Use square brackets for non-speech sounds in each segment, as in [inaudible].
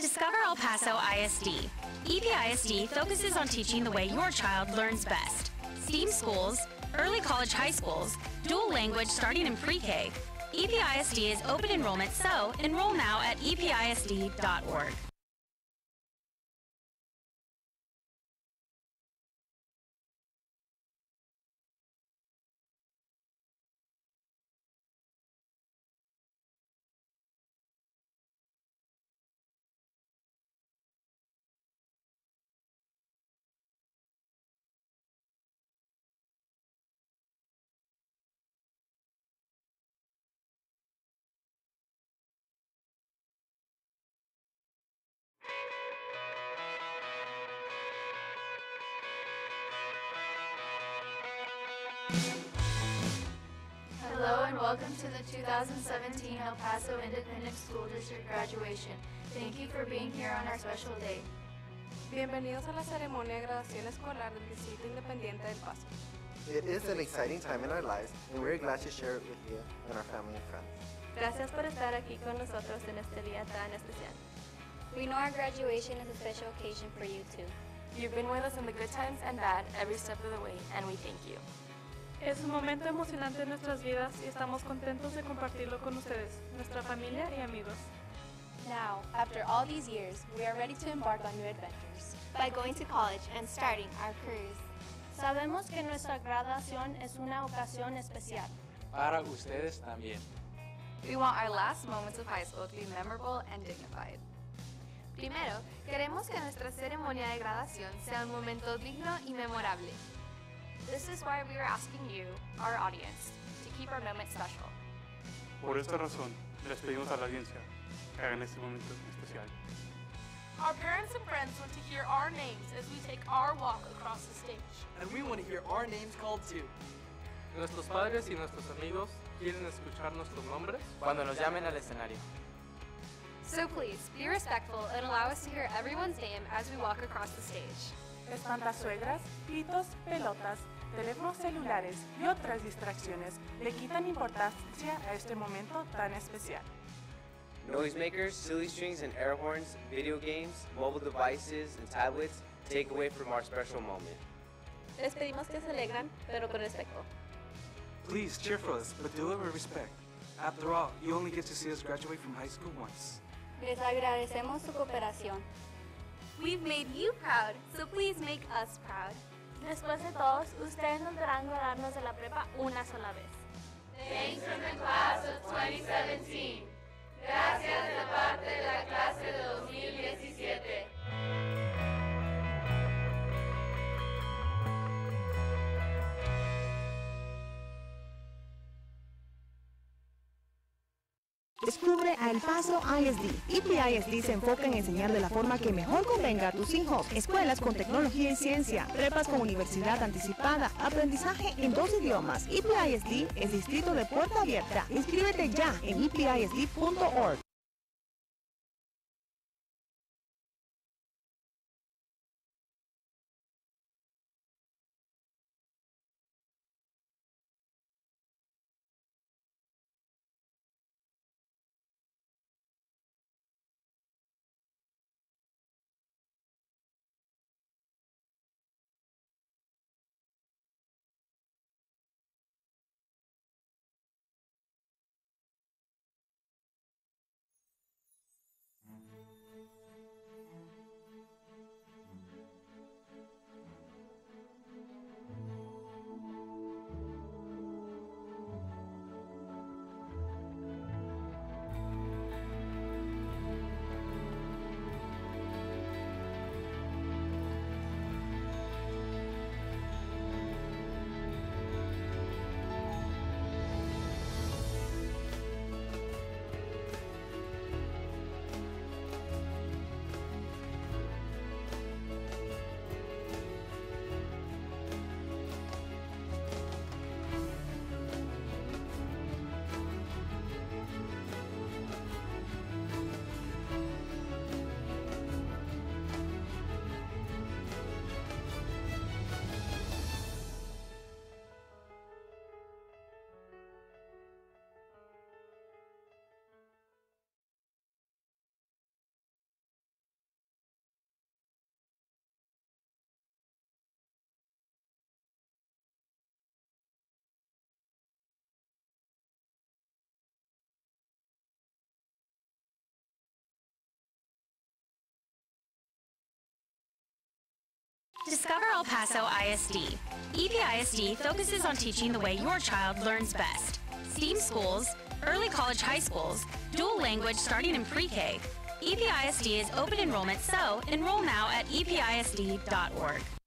Discover El Paso ISD. EPISD focuses on teaching the way your child learns best. STEAM schools, early college high schools, dual language starting in pre-K. EPISD is open enrollment, so enroll now at episd.org. to the 2017 El Paso Independent School District graduation. Thank you for being here on our special day. Bienvenidos a la ceremonia de graduación escolar del Distrito Independiente del Paso. It is an exciting time in our lives, and we're glad to share it with you and our family and friends. Gracias por estar aquí con nosotros en este día tan especial. We know our graduation is a special occasion for you too. You've been with us in the good times and bad every step of the way, and we thank you. Es un momento emocionante en nuestras vidas y estamos contentos de compartirlo con ustedes, nuestra familia y amigos. Now, after all these years, we are ready to embark on new adventures. By going to college and starting our careers. Sabemos que nuestra graduación es una ocasión especial. Para ustedes también. We want our last moments of high school to be memorable and dignified. Primero, queremos que nuestra ceremonia de graduación sea un momento digno y memorable. This is why we are asking you, our audience, to keep our moment special. Por esta razón, les pedimos a la audiencia que hagan este momento especial. Our parents and friends want to hear our names as we take our walk across the stage. And we want to hear our names called too. Nuestros padres y nuestros amigos quieren escuchar nuestros nombres cuando nos llamen al escenario. So please, be respectful and allow us to hear everyone's name as we walk across the stage. Espantasuegras, gritos, pelotas, teléfonos celulares y otras distracciones le quitan importancia a este momento tan especial. Noisemakers, silly strings and air horns, video games, mobile devices, and tablets take away from our special moment. Les pedimos que se alegran, pero con respeto. Please cheer for us, but do it with respect. After all, you only get to see us graduate from high school once. Les agradecemos su cooperación. We've made you proud, so please make us proud. Después de todos, ustedes nos verán graduarnos de la prepa una sola vez. Thanks from the class of 2017. Gracias de parte de la clase de 2017. Descubre a El Paso ISD. EPISD se enfoca en enseñar de la forma que mejor convenga a tus hijos. Escuelas con tecnología y ciencia, prepas con universidad anticipada, aprendizaje en dos idiomas. EPISD es distrito de puerta abierta. Inscríbete ya en episd.org. Discover El Paso ISD. EPISD focuses on teaching the way your child learns best. STEAM schools, early college high schools, dual language starting in pre-K. EPISD is open enrollment, so enroll now at episd.org.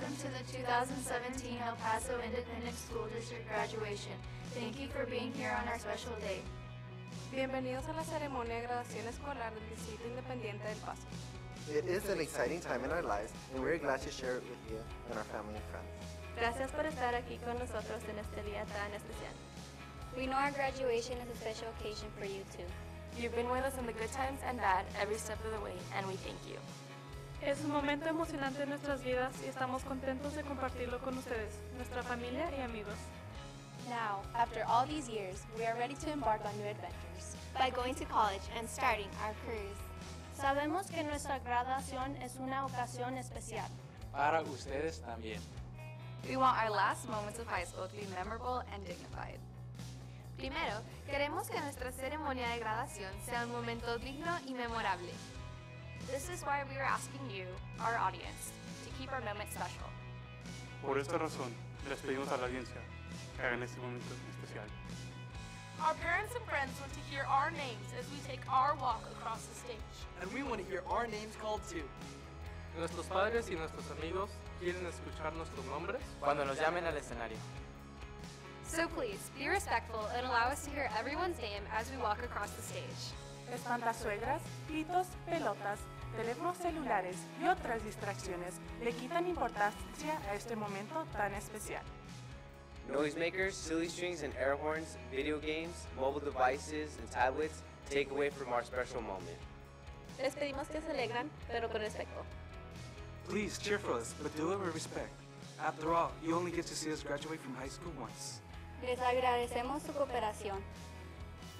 welcome to the 2017 El Paso Independent School District graduation. Thank you for being here on our special day. Bienvenidos a la ceremonia de graduación escolar del Distrito Independiente del Paso. It is an exciting time in our lives, and we're glad to share it with you and our family and friends. Gracias por estar aquí con nosotros en este día tan especial. We know our graduation is a special occasion for you too. You've been with us in the good times and bad every step of the way, and we thank you. Es un momento emocionante en nuestras vidas y estamos contentos de compartirlo con ustedes, nuestra familia y amigos. Now, after all these years, we are ready to embark on new adventures. By going to college and starting our careers. Sabemos que nuestra graduación es una ocasión especial. Para ustedes también. We want our last moments of high school to be memorable and dignified. Primero, queremos que nuestra ceremonia de graduación sea un momento digno y memorable. This is why we are asking you, our audience, to keep our moment special. Por esta razón, les pedimos a la audiencia que hagan este momento especial. Our parents and friends want to hear our names as we take our walk across the stage. And we want to hear our names called too. Nuestros padres y nuestros amigos quieren escuchar nuestros nombres cuando nos llamen al escenario. So please, be respectful and allow us to hear everyone's name as we walk across the stage. Espantasuegras, gritos, pelotas, teléfonos celulares y otras distracciones le quitan importancia a este momento tan especial. Noisemakers, silly strings, and air horns, video games, mobile devices, and tablets take away from our special moment. Les pedimos que se alegran, pero con respeto. Please cheer for us, but do it with respect. After all, you only get to see us graduate from high school once. Les agradecemos su cooperación.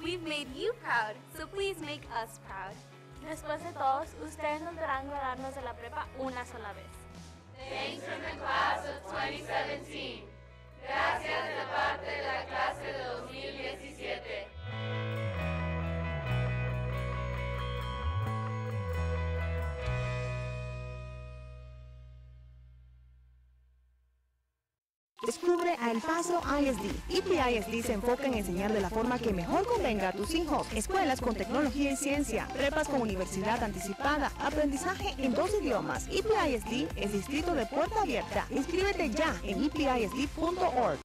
We've made you proud, so please make us proud. Después de todos, ustedes nos verán graduarnos de la prepa una sola vez. Thanks from the class of 2017. Gracias de parte de la clase de 2017. Descubre a El Paso ISD. EPISD se enfoca en enseñar de la forma que mejor convenga a tus hijos. Escuelas con tecnología y ciencia, prepas con universidad anticipada, aprendizaje en dos idiomas. EPISD es distrito de puerta abierta. Inscríbete ya en episd.org.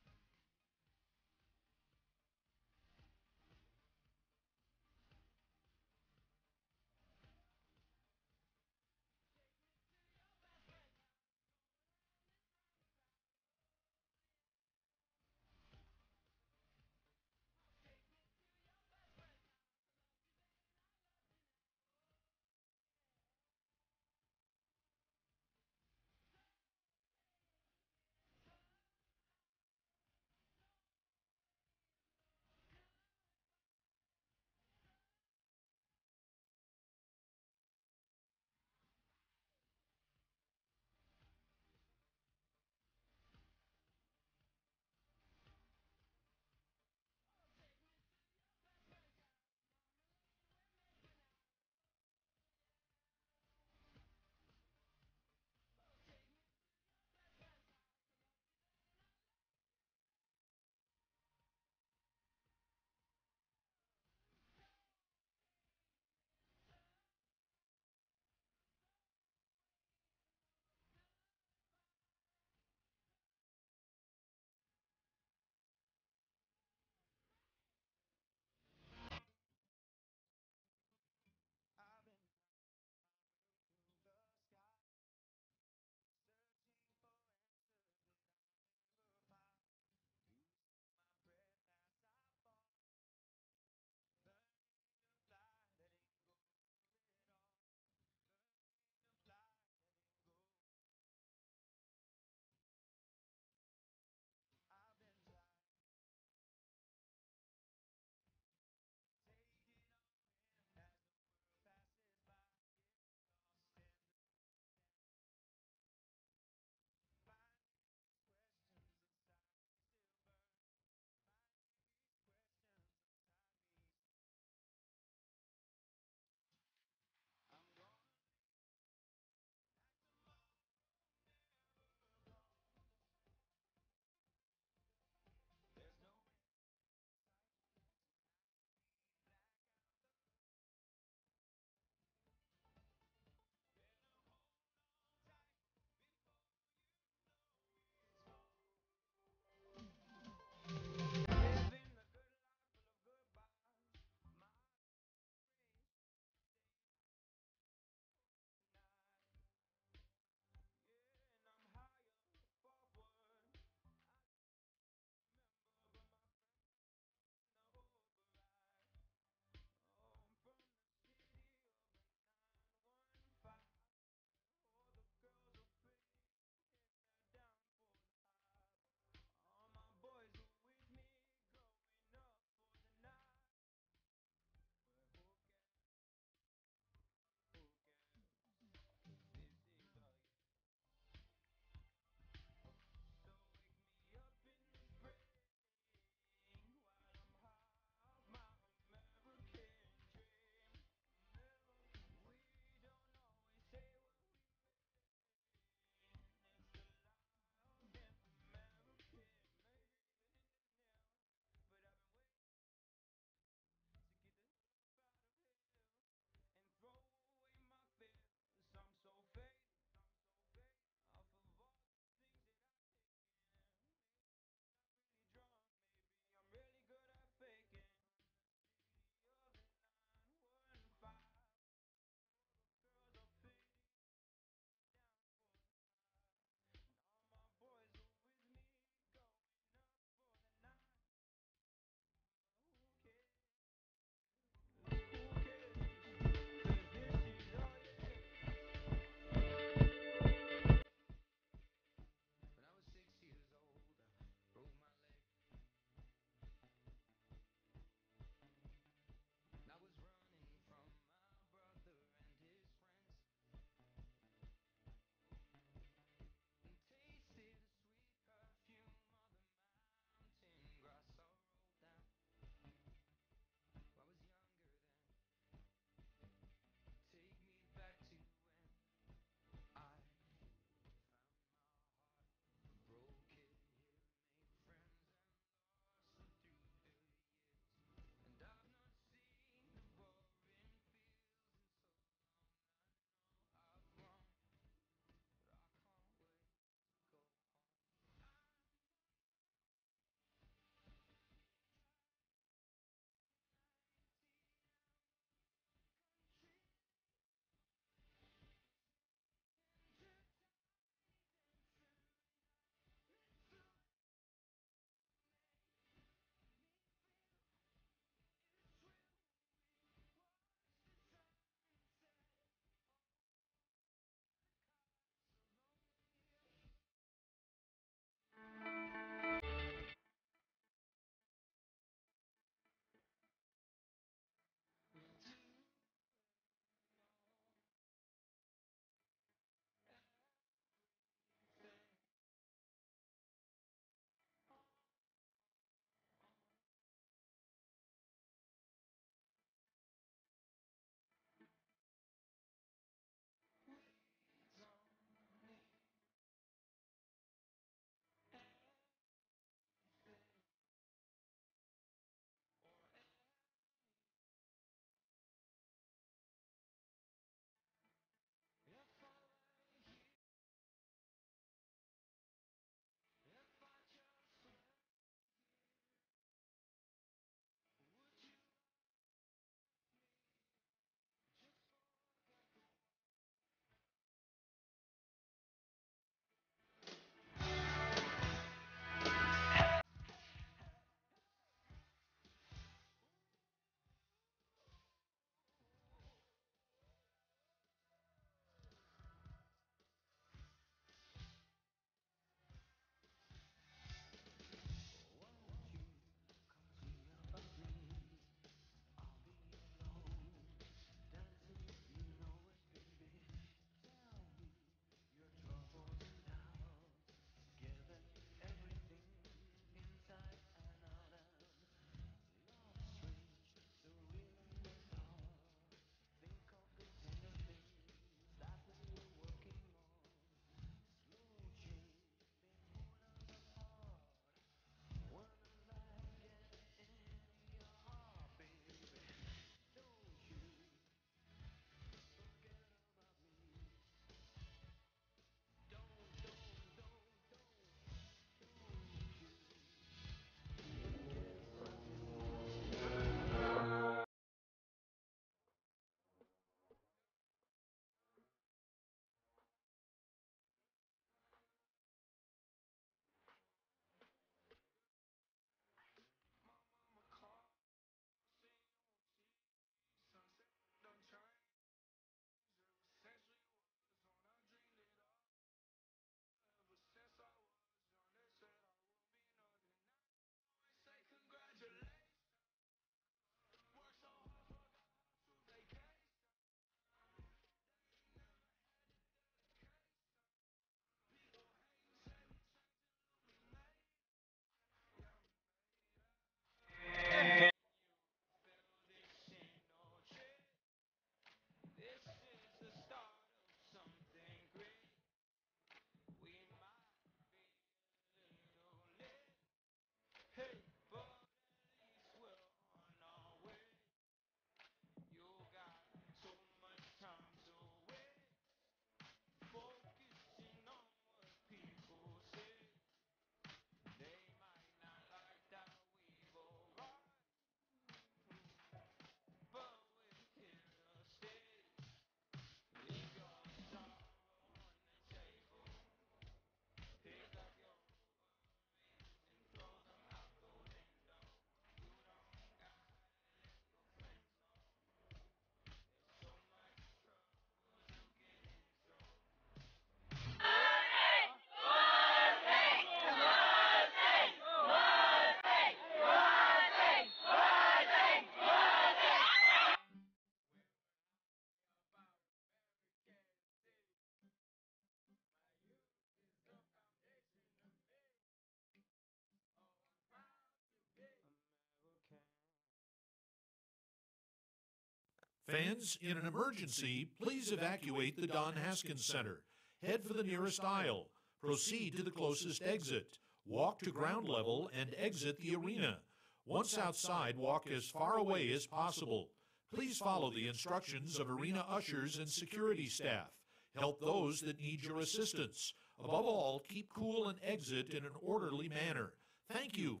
Fans, in an emergency, please evacuate the Don Haskins Center. Head for the nearest aisle. Proceed to the closest exit. Walk to ground level and exit the arena. Once outside, walk as far away as possible. Please follow the instructions of arena ushers and security staff. Help those that need your assistance. Above all, keep cool and exit in an orderly manner. Thank you.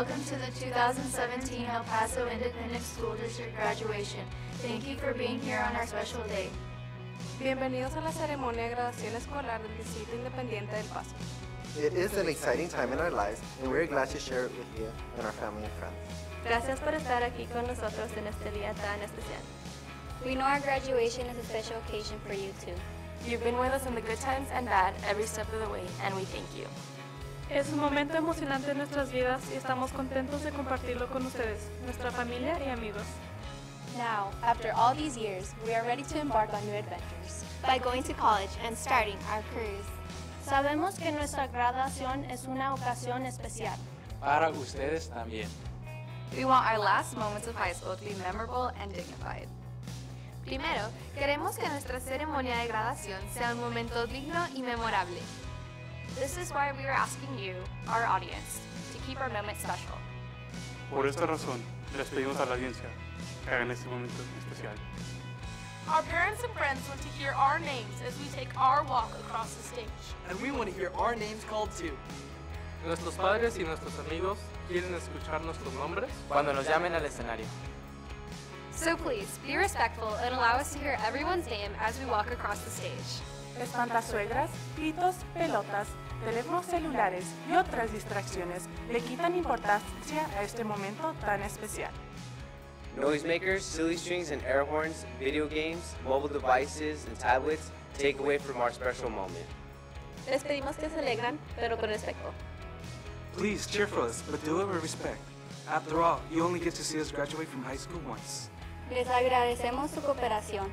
Welcome to the 2017 El Paso Independent School District graduation. Thank you for being here on our special day. Bienvenidos a la ceremonia de graduación escolar del Distrito Independiente del Paso. It is an exciting time in our lives, and we're glad to share it with you and our family and friends. Gracias por estar aquí con nosotros en este día tan especial. We know our graduation is a special occasion for you too. You've been with us in the good times and bad every step of the way, and we thank you. Es un momento emocionante en nuestras vidas y estamos contentos de compartirlo con ustedes, nuestra familia y amigos. Now, after all these years, we are ready to embark on new adventures by going to college and starting our careers. Sabemos que nuestra graduación es una ocasión especial. Para ustedes también. We want our last moments of high school to be memorable and dignified. Primero, queremos que nuestra ceremonia de graduación sea un momento digno y memorable. This is why we are asking you, our audience, to keep our moment special. Por esta razón, les pedimos a la audiencia que hagan este momento especial. Our parents and friends want to hear our names as we take our walk across the stage. And we want to hear our names called too. Nuestros padres y nuestros amigos quieren escuchar nuestros nombres cuando nos llamen al escenario. So please, be respectful and allow us to hear everyone's name as we walk across the stage. Espantasuegras, pitos, pelotas, teléfonos celulares y otras distracciones le quitan importancia a este momento tan especial. Noisemakers, silly strings and air horns, video games, mobile devices, and tablets take away from our special moment. Les pedimos que se alegran, pero con respeto. Please cheer for us, but do it with respect. After all, you only get to see us graduate from high school once. Les agradecemos su cooperación.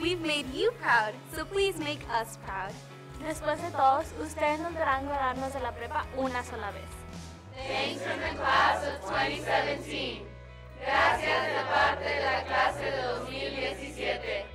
We've made you proud, so please make us proud. Después de todos, ustedes nos verán graduarnos de la prepa una sola vez. Thanks from the class of 2017. Gracias de parte de la clase de 2017.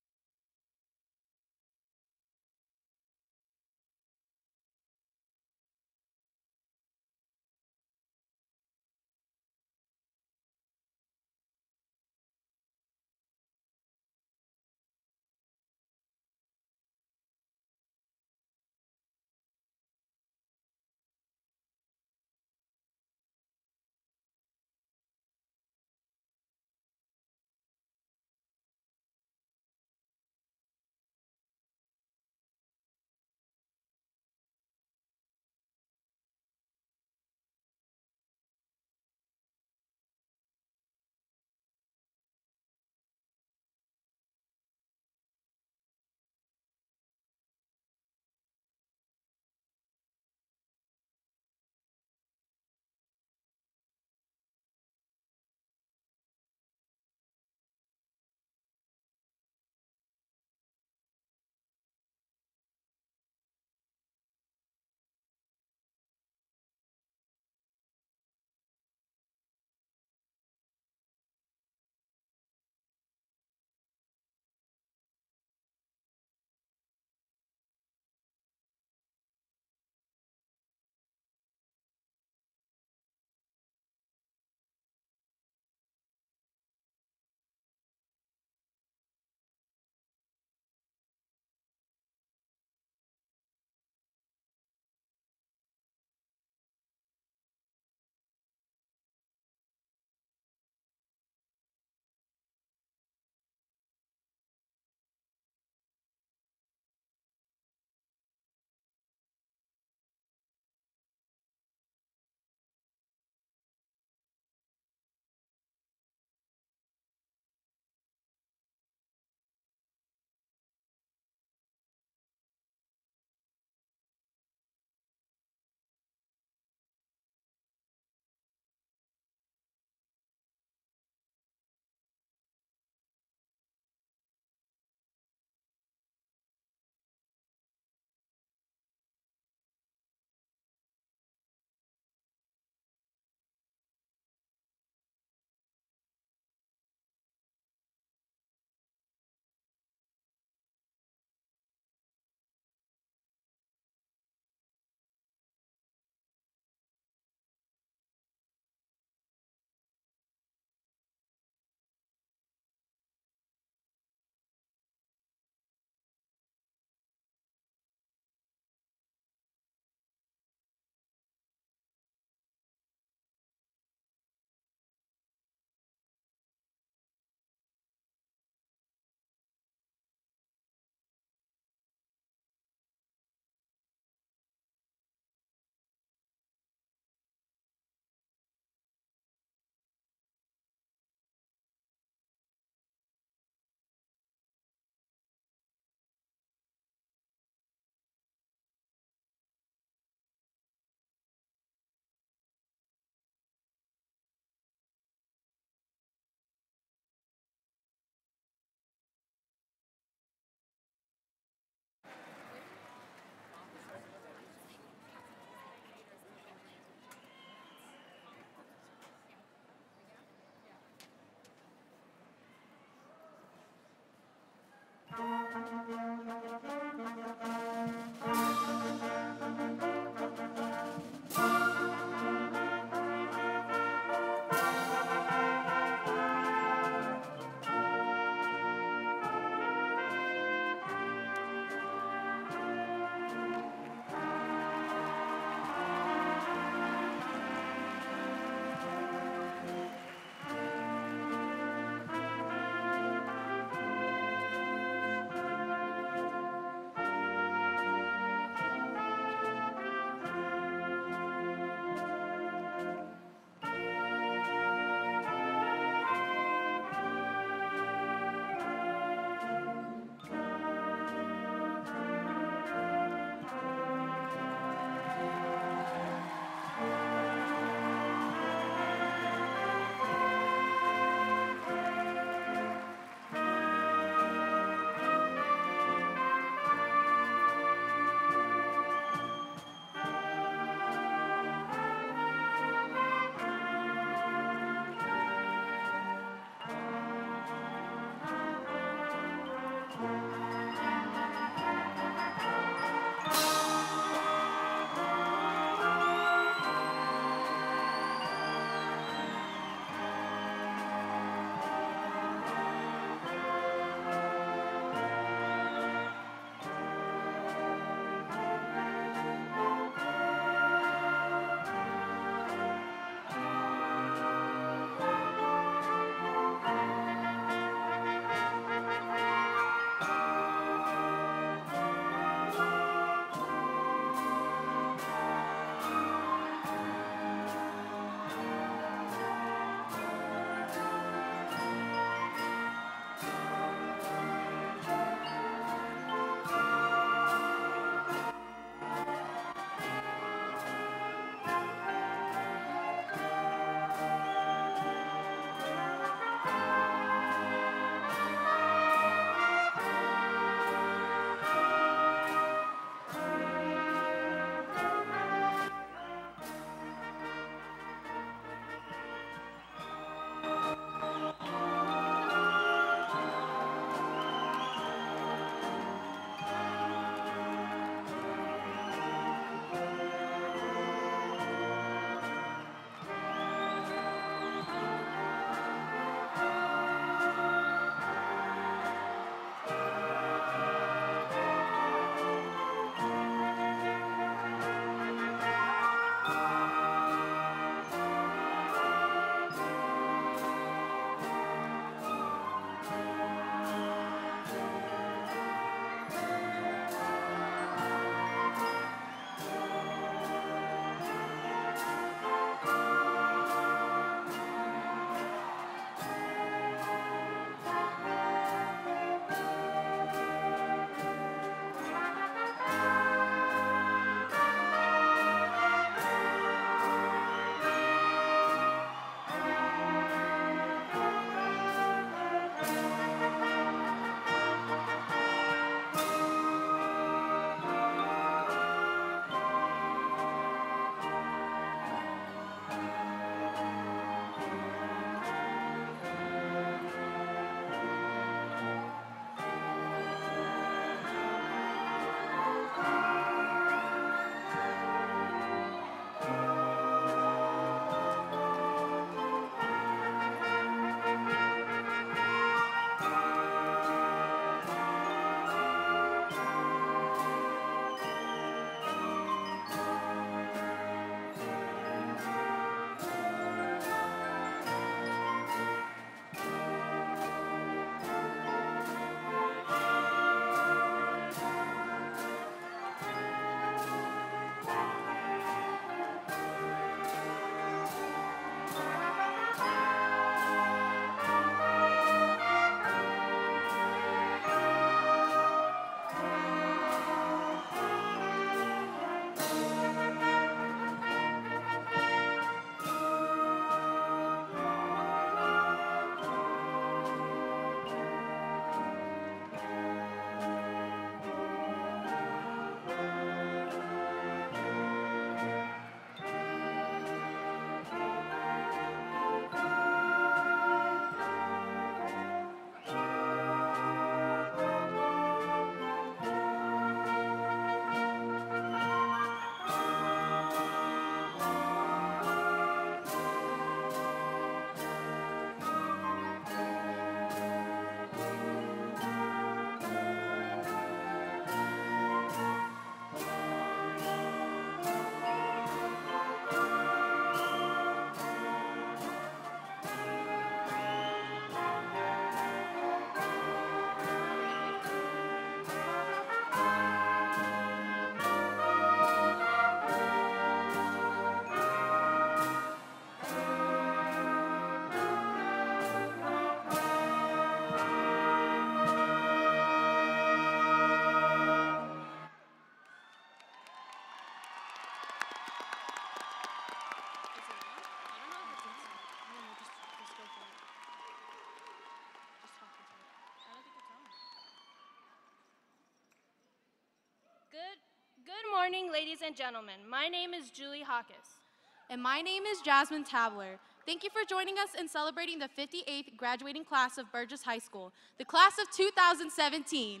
Morning, ladies and gentlemen. My name is Julie Hawkes. And my name is Jasmine Tabler. Thank you for joining us in celebrating the 58th graduating class of Burges High School, the class of 2017.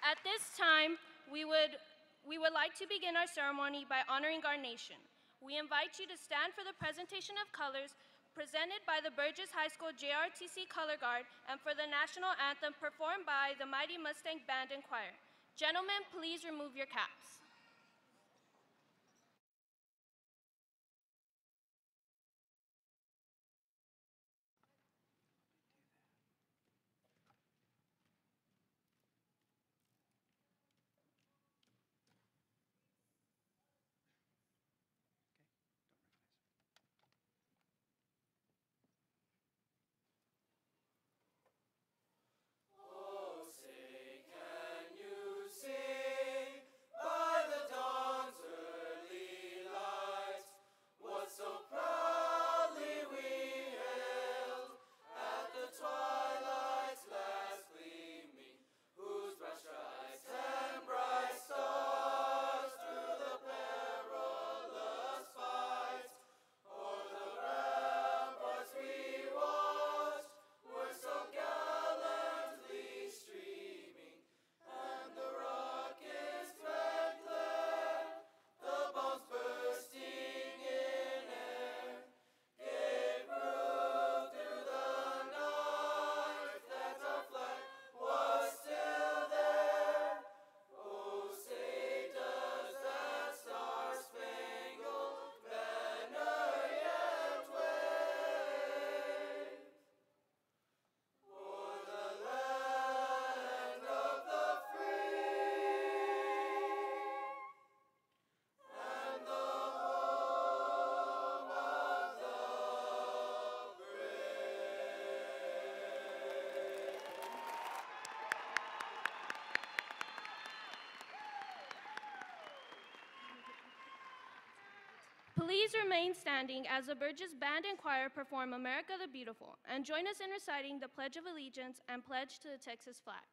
At this time, we would, we would like to begin our ceremony by honoring our nation. We invite you to stand for the presentation of colors presented by the Burges High School JRTC Color Guard and for the national anthem performed by the Mighty Mustang Band and Choir. Gentlemen, please remove your caps. Please remain standing as the Burges Band and Choir perform America the Beautiful and join us in reciting the Pledge of Allegiance and pledge to the Texas flag.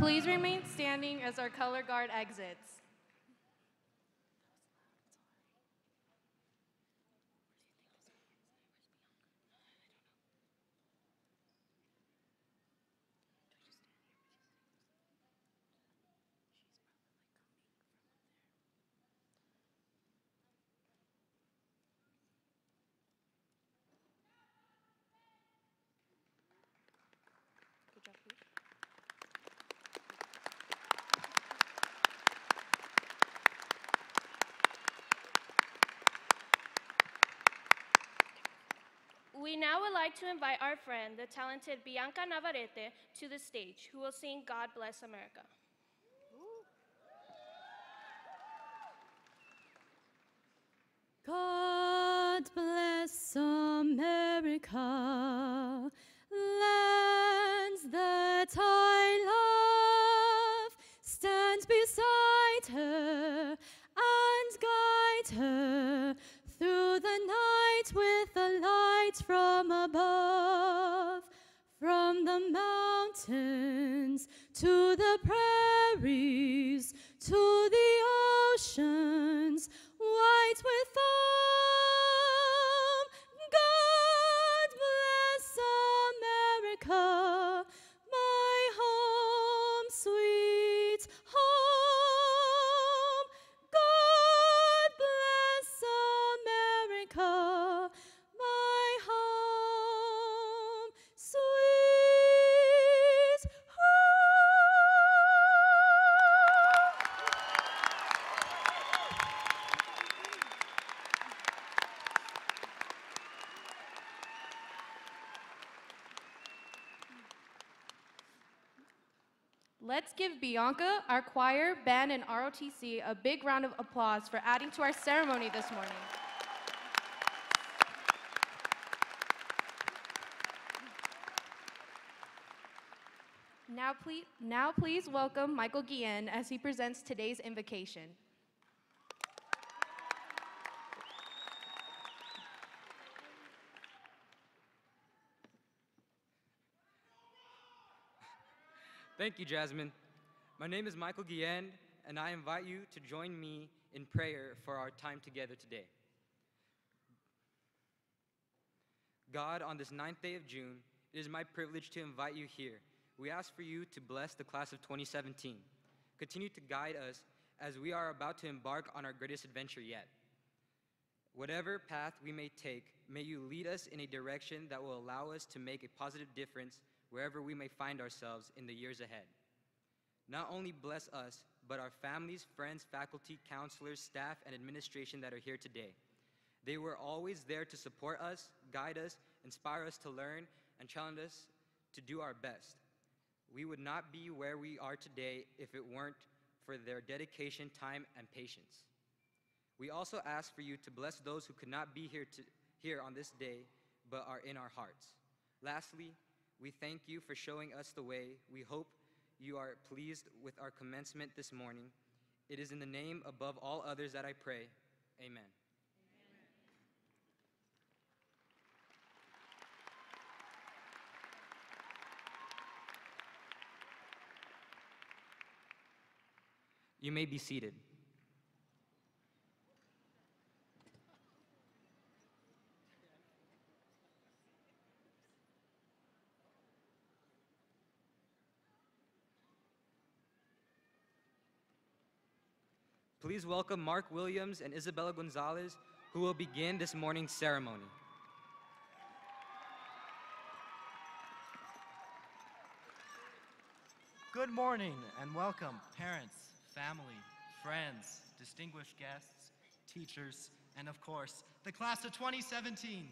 Please remain standing as our color guard exits. We now would like to invite our friend, the talented Bianca Navarrete, to the stage, who will sing God Bless America. Bianca, our choir, band, and ROTC a big round of applause for adding to our ceremony this morning. Now please, now please welcome Michael Guillen as he presents today's invocation. Thank you, Jasmine. My name is Michael Guillen, and I invite you to join me in prayer for our time together today. God, on this ninth day of June, it is my privilege to invite you here. We ask for you to bless the class of 2017. Continue to guide us as we are about to embark on our greatest adventure yet. Whatever path we may take, may you lead us in a direction that will allow us to make a positive difference wherever we may find ourselves in the years ahead. Not only bless us, but our families, friends, faculty, counselors, staff, and administration that are here today. They were always there to support us, guide us, inspire us to learn, and challenge us to do our best. We would not be where we are today if it weren't for their dedication, time, and patience. We also ask for you to bless those who could not be here, to, here on this day, but are in our hearts. Lastly, we thank you for showing us the way. We hope you are pleased with our commencement this morning. It is in the name above all others that I pray. Amen. You may be seated. please welcome Mark Williams and Isabella Gonzalez, who will begin this morning's ceremony. Good morning and welcome, parents, family, friends, distinguished guests, teachers, and of course, the class of 2017.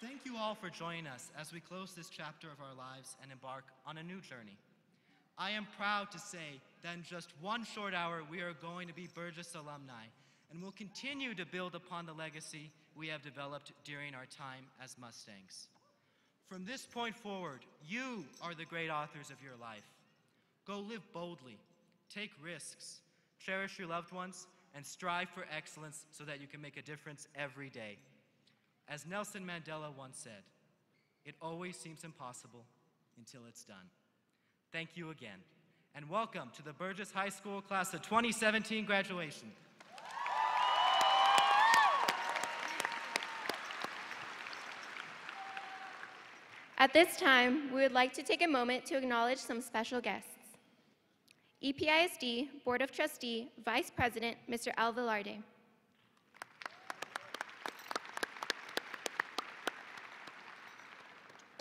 Thank you all for joining us as we close this chapter of our lives and embark on a new journey. I am proud to say that in just one short hour, we are going to be Burges alumni and will continue to build upon the legacy we have developed during our time as Mustangs. From this point forward, you are the great authors of your life. Go live boldly, take risks, cherish your loved ones, and strive for excellence so that you can make a difference every day. As Nelson Mandela once said, it always seems impossible until it's done. Thank you again, and welcome to the Burges High School Class of 2017 graduation. At this time, we would like to take a moment to acknowledge some special guests. EPISD Board of Trustee Vice President, Mr. Al Velarde.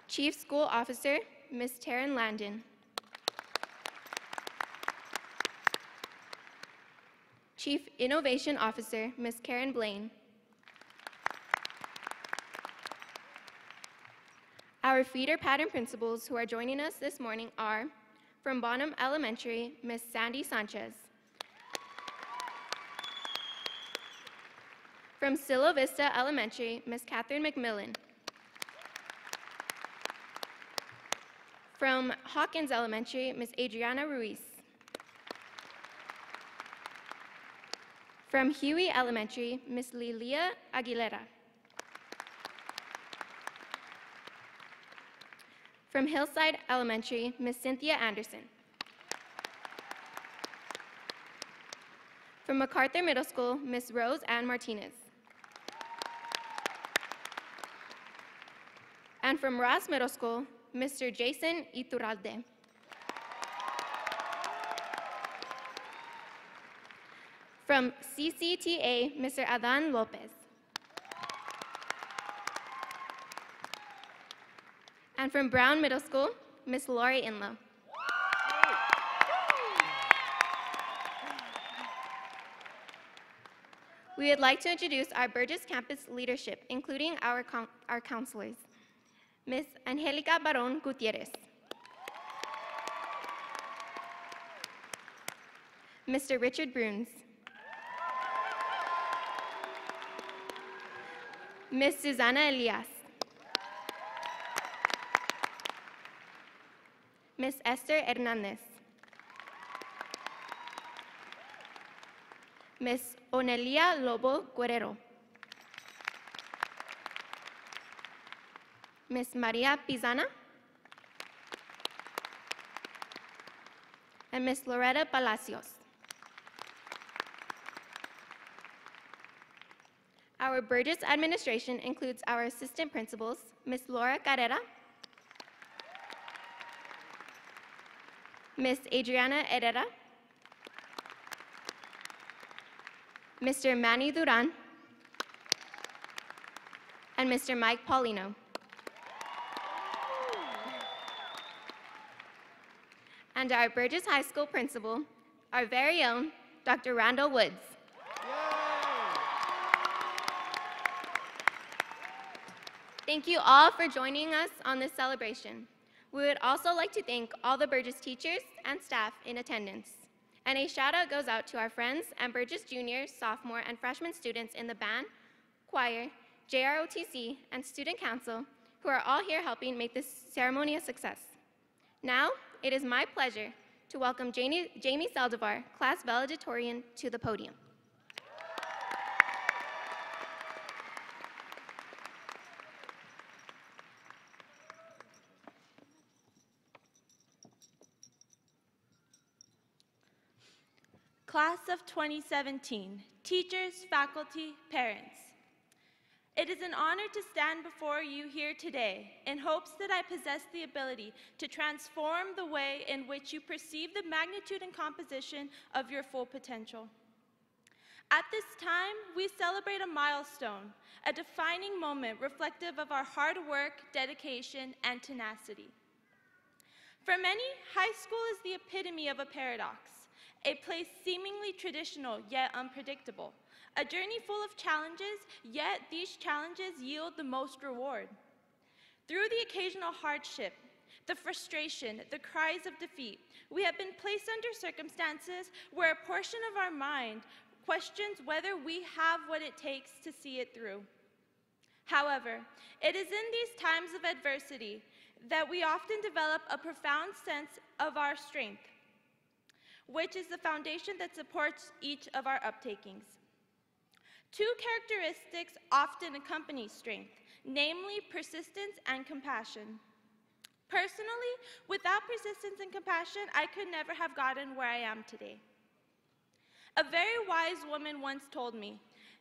Chief School Officer, Ms. Taryn Landon. Chief Innovation Officer, Ms. Karen Blaine. Our feeder pattern principals who are joining us this morning are from Bonham Elementary, Ms. Sandy Sanchez. From Cielo Vista Elementary, Ms. Catherine McMillan. From Hawkins Elementary, Ms. Adriana Ruiz. From Hughey Elementary, Ms. Lilia Aguilera. From Hillside Elementary, Ms. Cynthia Anderson. From MacArthur Middle School, Ms. Rose Ann Martinez. And from Ross Middle School, Mr. Jason Iturralde. From CCTA, Mr. Adan Lopez. And from Brown Middle School, Ms. Lori Inlow. We would like to introduce our Burges campus leadership, including our, our counselors. Ms. Angelica Baron Gutierrez. Mr. Richard Bruns. Miss Susanna Elias. Miss Esther Hernandez. Miss Onelia Lobo Guerrero. Miss Maria Pizana. And Miss Loretta Palacios. Our Burges administration includes our assistant principals, Ms. Laura Carrera, Ms. Adriana Herrera, Mr. Manny Duran, and Mr. Mike Paulino. And our Burges High School principal, our very own Dr. Randall Woods. Thank you all for joining us on this celebration. We would also like to thank all the Burges teachers and staff in attendance. And a shout out goes out to our friends and Burges junior, sophomore, and freshman students in the band, choir, JROTC, and student council who are all here helping make this ceremony a success. Now, it is my pleasure to welcome Jamie, Jamie Saldivar, class valedictorian, to the podium. Class of 2017, teachers, faculty, parents. It is an honor to stand before you here today in hopes that I possess the ability to transform the way in which you perceive the magnitude and composition of your full potential. At this time, we celebrate a milestone, a defining moment reflective of our hard work, dedication, and tenacity. For many, high school is the epitome of a paradox a place seemingly traditional yet unpredictable, a journey full of challenges, yet these challenges yield the most reward. Through the occasional hardship, the frustration, the cries of defeat, we have been placed under circumstances where a portion of our mind questions whether we have what it takes to see it through. However, it is in these times of adversity that we often develop a profound sense of our strength, which is the foundation that supports each of our uptakings. Two characteristics often accompany strength, namely persistence and compassion. Personally, without persistence and compassion, I could never have gotten where I am today. A very wise woman once told me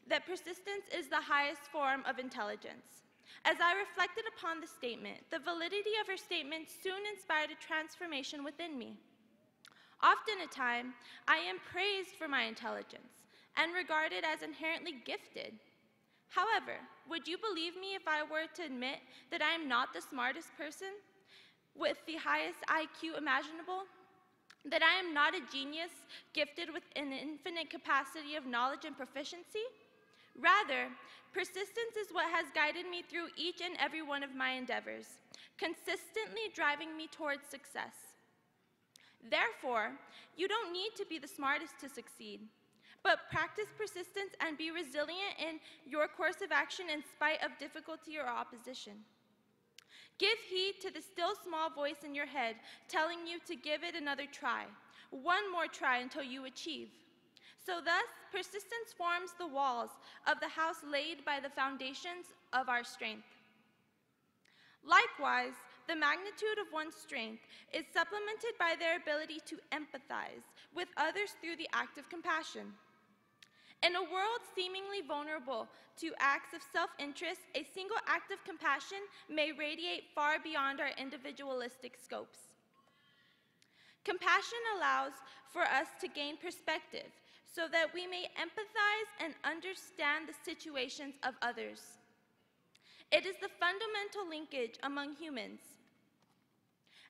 that persistence is the highest form of intelligence. As I reflected upon the statement, the validity of her statement soon inspired a transformation within me. Often a time, I am praised for my intelligence and regarded as inherently gifted. However, would you believe me if I were to admit that I am not the smartest person with the highest IQ imaginable? That I am not a genius gifted with an infinite capacity of knowledge and proficiency? Rather, persistence is what has guided me through each and every one of my endeavors, consistently driving me towards success. Therefore, you don't need to be the smartest to succeed, but practice persistence and be resilient in your course of action in spite of difficulty or opposition. Give heed to the still small voice in your head telling you to give it another try, one more try until you achieve. So, thus, persistence forms the walls of the house laid by the foundations of our strength. Likewise, the magnitude of one's strength is supplemented by their ability to empathize with others through the act of compassion. In a world seemingly vulnerable to acts of self interest, a single act of compassion may radiate far beyond our individualistic scopes. Compassion allows for us to gain perspective so that we may empathize and understand the situations of others. It is the fundamental linkage among humans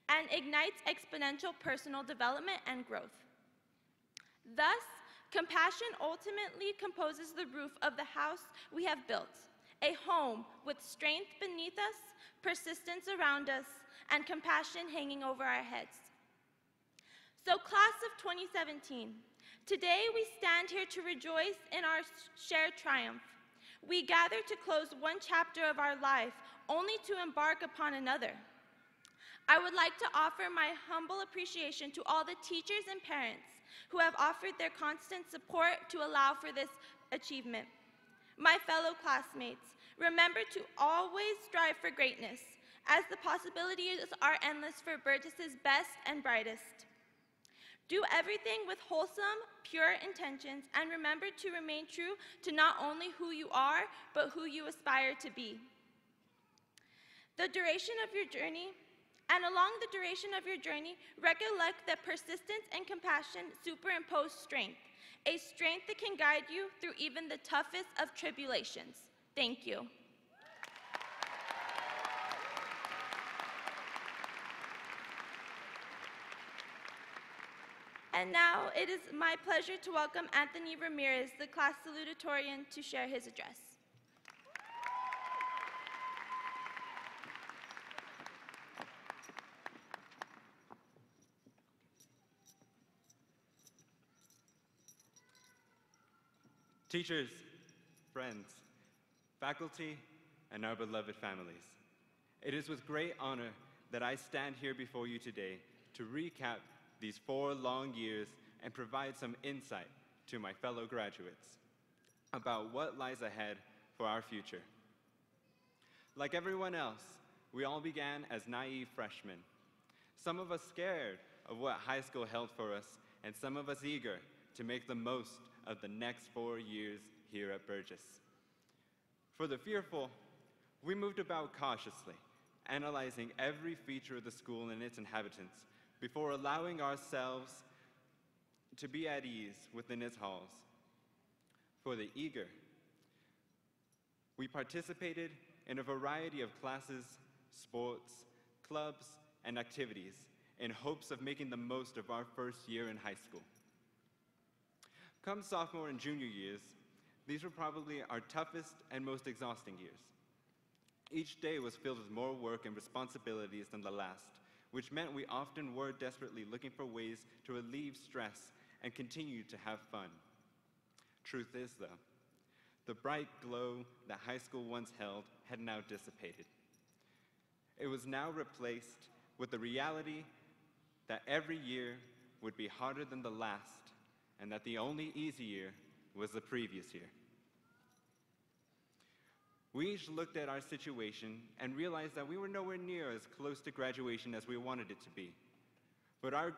and ignites exponential personal development and growth. Thus, compassion ultimately composes the roof of the house we have built, a home with strength beneath us, persistence around us, and compassion hanging over our heads. So, class of 2017, Today we stand here to rejoice in our shared triumph. We gather to close one chapter of our life only to embark upon another. I would like to offer my humble appreciation to all the teachers and parents who have offered their constant support to allow for this achievement. My fellow classmates, remember to always strive for greatness, as the possibilities are endless for Burges's best and brightest. Do everything with wholesome, pure intentions, and remember to remain true to not only who you are, but who you aspire to be. The duration of your journey, and along the duration of your journey, recollect that persistence and compassion superimpose strength, a strength that can guide you through even the toughest of tribulations. Thank you. And now it is my pleasure to welcome Anthony Ramirez, the class salutatorian, to share his address. Teachers, friends, faculty, and our beloved families. It is with great honor that I stand here before you today to recap these four long years and provide some insight to my fellow graduates about what lies ahead for our future. Like everyone else, we all began as naive freshmen. Some of us scared of what high school held for us, and some of us eager to make the most of the next four years here at Burges. For the fearful, we moved about cautiously, analyzing every feature of the school and its inhabitants before allowing ourselves to be at ease within its halls. For the eager, we participated in a variety of classes, sports, clubs, and activities in hopes of making the most of our first year in high school. Come sophomore and junior years, these were probably our toughest and most exhausting years. Each day was filled with more work and responsibilities than the last, which meant we often were desperately looking for ways to relieve stress and continue to have fun. Truth is, though, the bright glow that high school once held had now dissipated. It was now replaced with the reality that every year would be harder than the last, and that the only easy year was the previous year. We each looked at our situation and realized that we were nowhere near as close to graduation as we wanted it to be. But our,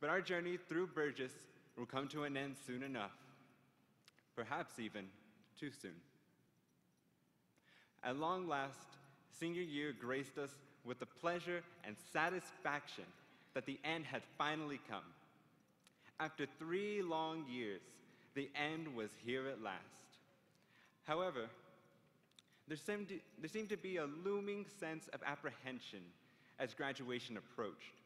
but our journey through Burges will come to an end soon enough, perhaps even too soon. At long last, senior year graced us with the pleasure and satisfaction that the end had finally come. After three long years, the end was here at last. However, there seemed, to, there seemed to be a looming sense of apprehension as graduation approached.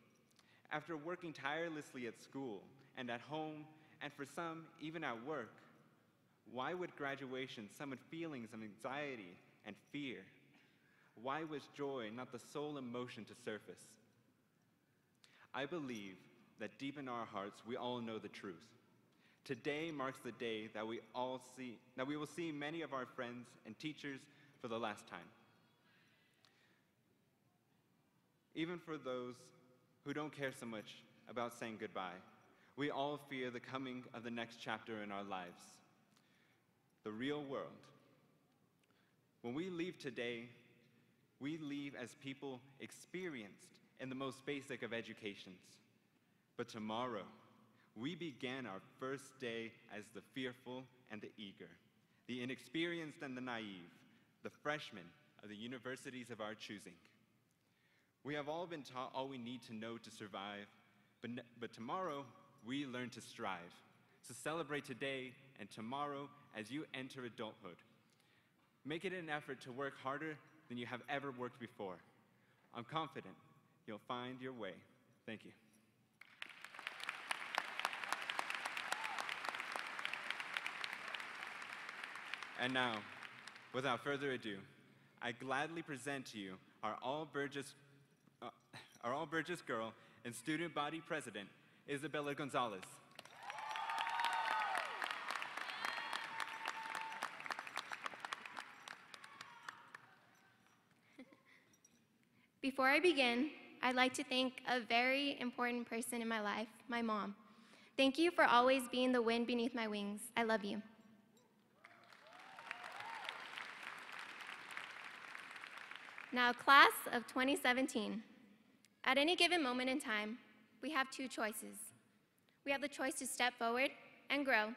After working tirelessly at school and at home, and for some, even at work, why would graduation summon feelings of anxiety and fear? Why was joy not the sole emotion to surface? I believe that deep in our hearts, we all know the truth. Today marks the day that we all see, that we will see many of our friends and teachers for the last time. Even for those who don't care so much about saying goodbye, we all fear the coming of the next chapter in our lives, the real world. When we leave today, we leave as people experienced in the most basic of educations. But tomorrow, we began our first day as the fearful and the eager, the inexperienced and the naive, the freshmen of the universities of our choosing. We have all been taught all we need to know to survive, but, but tomorrow we learn to strive. So celebrate today and tomorrow as you enter adulthood. Make it an effort to work harder than you have ever worked before. I'm confident you'll find your way. Thank you. And now, Without further ado, I gladly present to you our All Burges, uh, our All Burges girl and student body president, Isabella Gonzalez. [laughs] Before I begin, I'd like to thank a very important person in my life, my mom. Thank you for always being the wind beneath my wings. I love you. Now, class of 2017. At any given moment in time, we have two choices. We have the choice to step forward and grow,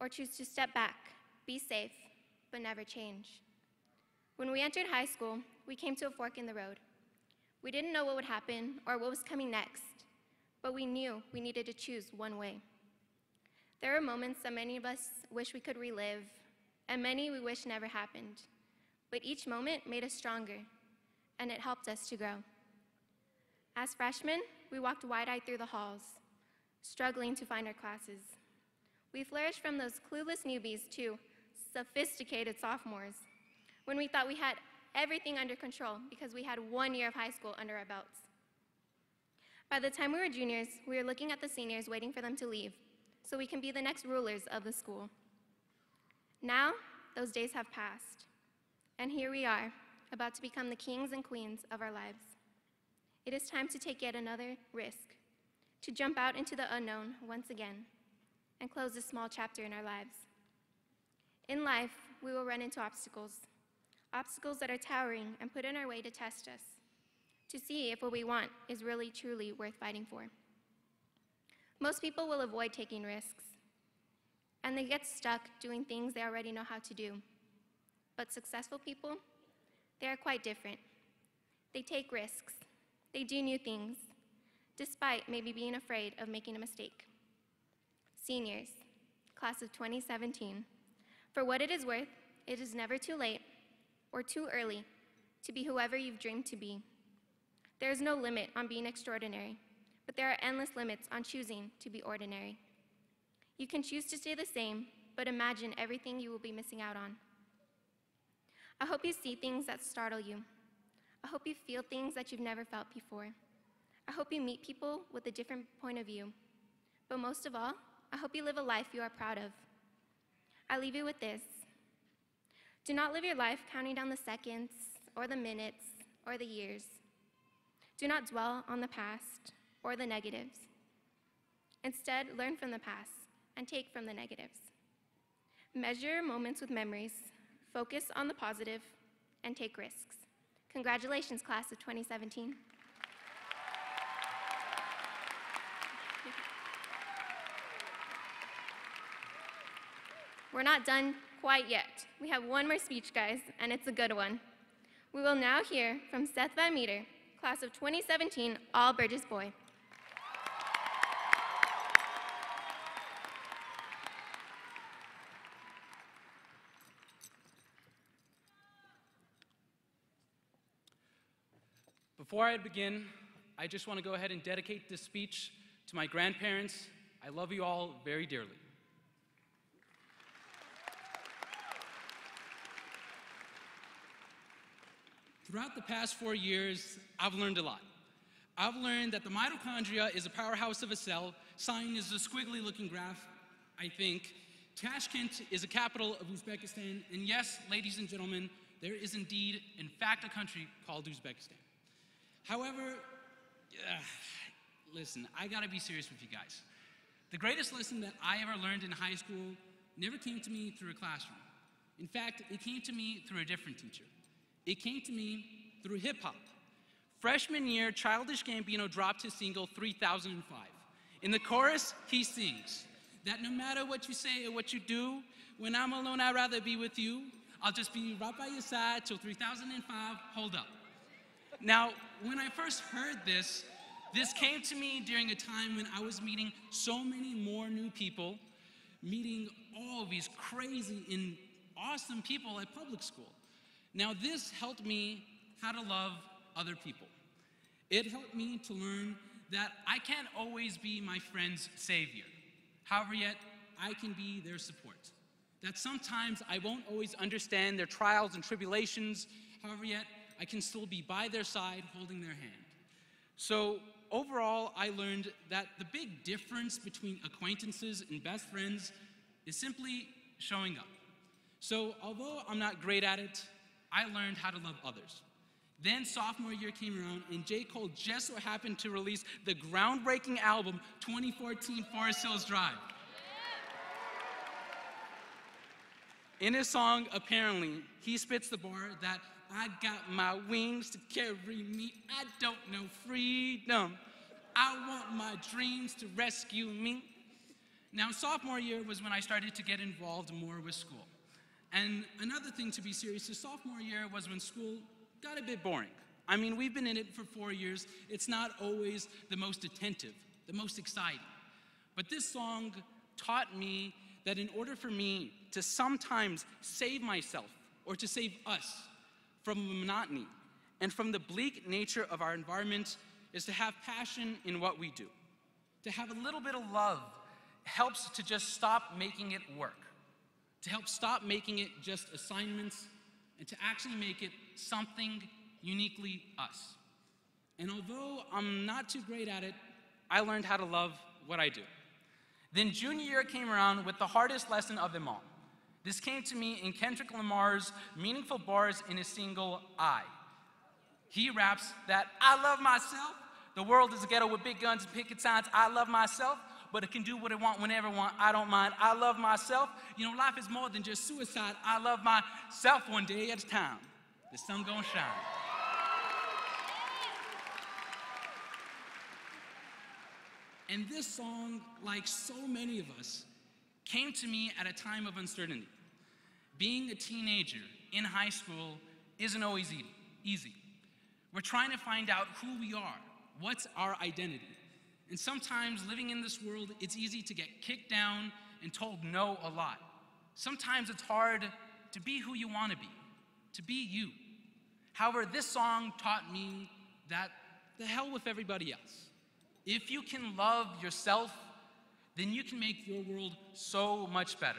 or choose to step back, be safe, but never change. When we entered high school, we came to a fork in the road. We didn't know what would happen or what was coming next, but we knew we needed to choose one way. There are moments that many of us wish we could relive, and many we wish never happened but each moment made us stronger, and it helped us to grow. As freshmen, we walked wide eyed through the halls, struggling to find our classes. We flourished from those clueless newbies to sophisticated sophomores when we thought we had everything under control because we had one year of high school under our belts. By the time we were juniors, we were looking at the seniors waiting for them to leave so we can be the next rulers of the school. Now, those days have passed. And here we are, about to become the kings and queens of our lives. It is time to take yet another risk, to jump out into the unknown once again, and close this small chapter in our lives. In life, we will run into obstacles, obstacles that are towering and put in our way to test us, to see if what we want is really truly worth fighting for. Most people will avoid taking risks, and they get stuck doing things they already know how to do. But successful people, they are quite different. They take risks, they do new things, despite maybe being afraid of making a mistake. Seniors, class of 2017, for what it is worth, it is never too late or too early to be whoever you've dreamed to be. There is no limit on being extraordinary, but there are endless limits on choosing to be ordinary. You can choose to stay the same, but imagine everything you will be missing out on. I hope you see things that startle you. I hope you feel things that you've never felt before. I hope you meet people with a different point of view. But most of all, I hope you live a life you are proud of. I leave you with this. Do not live your life counting down the seconds or the minutes or the years. Do not dwell on the past or the negatives. Instead, learn from the past and take from the negatives. Measure moments with memories, focus on the positive, and take risks. Congratulations, class of 2017. We're not done quite yet. We have one more speech, guys, and it's a good one. We will now hear from Seth Van Meter, class of 2017, All Burges Boy. Before I begin, I just want to go ahead and dedicate this speech to my grandparents. I love you all very dearly. Throughout the past four years, I've learned a lot. I've learned that the mitochondria is a powerhouse of a cell. Sine is a squiggly looking graph, I think. Tashkent is a capital of Uzbekistan. And yes, ladies and gentlemen, there is indeed, in fact, a country called Uzbekistan. However, uh, listen, I gotta be serious with you guys. The greatest lesson that I ever learned in high school never came to me through a classroom. In fact, it came to me through a different teacher. It came to me through hip hop. Freshman year, Childish Gambino dropped his single 3005. In the chorus, he sings that no matter what you say or what you do, when I'm alone, I'd rather be with you. I'll just be right by your side till 3005. Hold up. Now, when I first heard this, this came to me during a time when I was meeting so many more new people, meeting all of these crazy and awesome people at public school. Now, this helped me how to love other people. It helped me to learn that I can't always be my friend's savior. However, yet, I can be their support. That sometimes I won't always understand their trials and tribulations. However, yet, I can still be by their side holding their hand. So, overall, I learned that the big difference between acquaintances and best friends is simply showing up. So, although I'm not great at it, I learned how to love others. Then sophomore year came around, and J. Cole just so happened to release the groundbreaking album 2014 Forest Hills Drive. In his song, apparently, he spits the bar that I got my wings to carry me. I don't know freedom. I want my dreams to rescue me. Now, sophomore year was when I started to get involved more with school. And another thing to be serious is sophomore year was when school got a bit boring. I mean, we've been in it for four years. It's not always the most attentive, the most exciting. But this song taught me that in order for me to sometimes save myself or to save us from monotony and from the bleak nature of our environment is to have passion in what we do. To have a little bit of love helps to just stop making it work to help stop making it just assignments and to actually make it something uniquely us. And although I'm not too great at it, I learned how to love what I do. Then junior year came around with the hardest lesson of them all. This came to me in Kendrick Lamar's Meaningful Bars in a Single I. He raps that I love myself. The world is a ghetto with big guns and picket signs. I love myself but it can do what it want whenever it want. I don't mind. I love myself. You know, life is more than just suicide. I love myself one day at a time. The sun gonna shine. And this song, like so many of us, came to me at a time of uncertainty. Being a teenager in high school isn't always easy. We're trying to find out who we are, what's our identity. And sometimes living in this world, it's easy to get kicked down and told no a lot. Sometimes it's hard to be who you want to be, to be you. However, this song taught me that the hell with everybody else. If you can love yourself, then you can make your world so much better.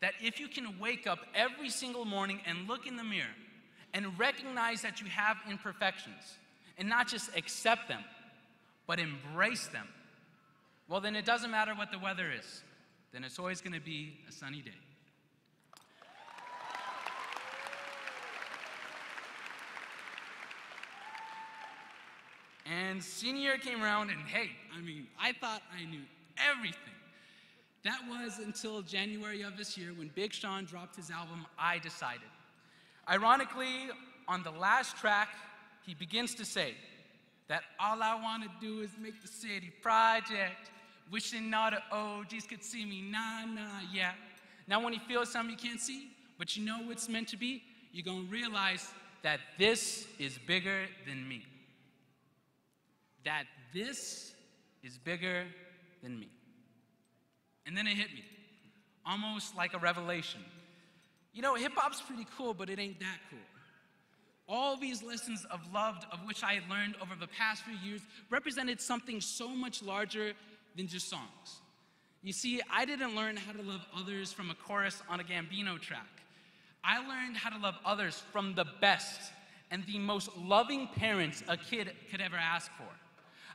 That if you can wake up every single morning and look in the mirror and recognize that you have imperfections and not just accept them, but embrace them, well, then it doesn't matter what the weather is. Then it's always going to be a sunny day. And senior came around, and hey, I mean, I thought I knew everything. That was until January of this year when Big Sean dropped his album, I Decided. Ironically, on the last track, he begins to say that all I want to do is make the city project, wishing all the OGs could see me, nah, nah, yeah. Now, when he feels something you can't see, but you know what's meant to be, you're going to realize that this is bigger than me that this is bigger than me. And then it hit me, almost like a revelation. You know, hip hop's pretty cool, but it ain't that cool. All these lessons of love, of which I had learned over the past few years, represented something so much larger than just songs. You see, I didn't learn how to love others from a chorus on a Gambino track. I learned how to love others from the best and the most loving parents a kid could ever ask for.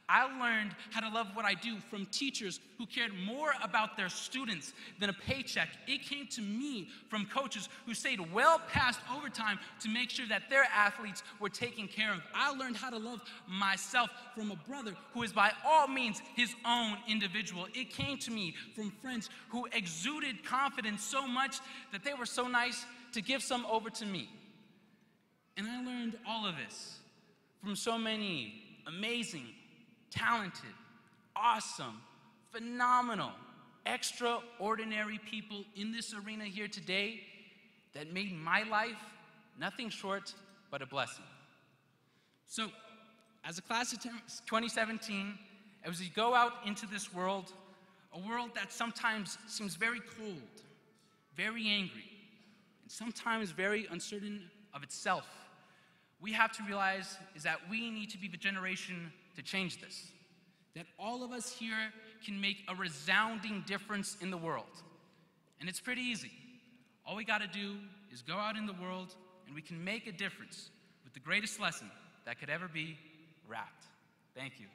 I learned how to love what I do from teachers who cared more about their students than a paycheck. It came to me from coaches who stayed well past overtime to make sure that their athletes were taken care of. I learned how to love myself from a brother who is by all means his own individual. It came to me from friends who exuded confidence so much that they were so nice to give some over to me. And I learned all of this from so many amazing talented, awesome, phenomenal, extraordinary people in this arena here today that made my life nothing short but a blessing. So, as a class of 2017, as we go out into this world, a world that sometimes seems very cold, very angry, and sometimes very uncertain of itself, we have to realize is that we need to be the generation to change this. That all of us here can make a resounding difference in the world. And it's pretty easy. All we got to do is go out in the world and we can make a difference with the greatest lesson that could ever be wrapped. Thank you.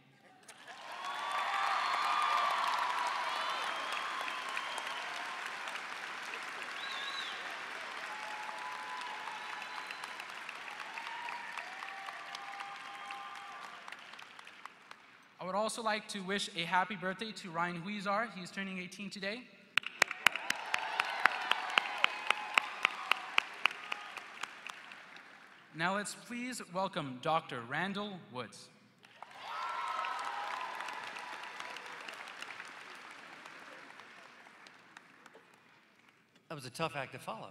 Would also like to wish a happy birthday to Ryan Huizar. He's turning 18 today. Now let's please welcome Dr. Randall Woods. That was a tough act to follow.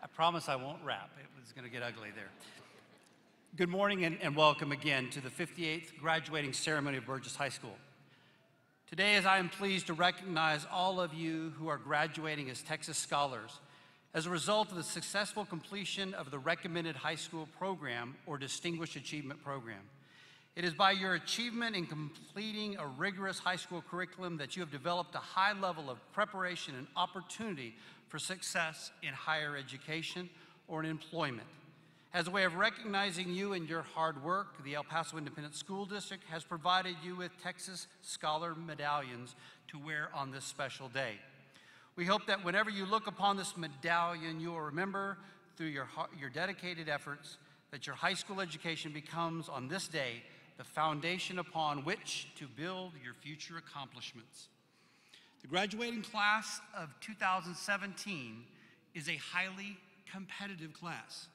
I promise I won't rap. It was going to get ugly there. Good morning and, and, welcome again to the 58th graduating ceremony of Burges High School. Today, as I am pleased to recognize all of you who are graduating as Texas Scholars as a result of the successful completion of the Recommended High School Program or Distinguished Achievement Program. It is by your achievement in completing a rigorous high school curriculum that you have developed a high level of preparation and opportunity for success in higher education or in employment. As a way of recognizing you and your hard work, the El Paso Independent School District has provided you with Texas Scholar medallions to wear on this special day. We hope that whenever you look upon this medallion, you will remember through your, your dedicated efforts that your high school education becomes on this day the foundation upon which to build your future accomplishments. The graduating class of 2017 is a highly competitive class.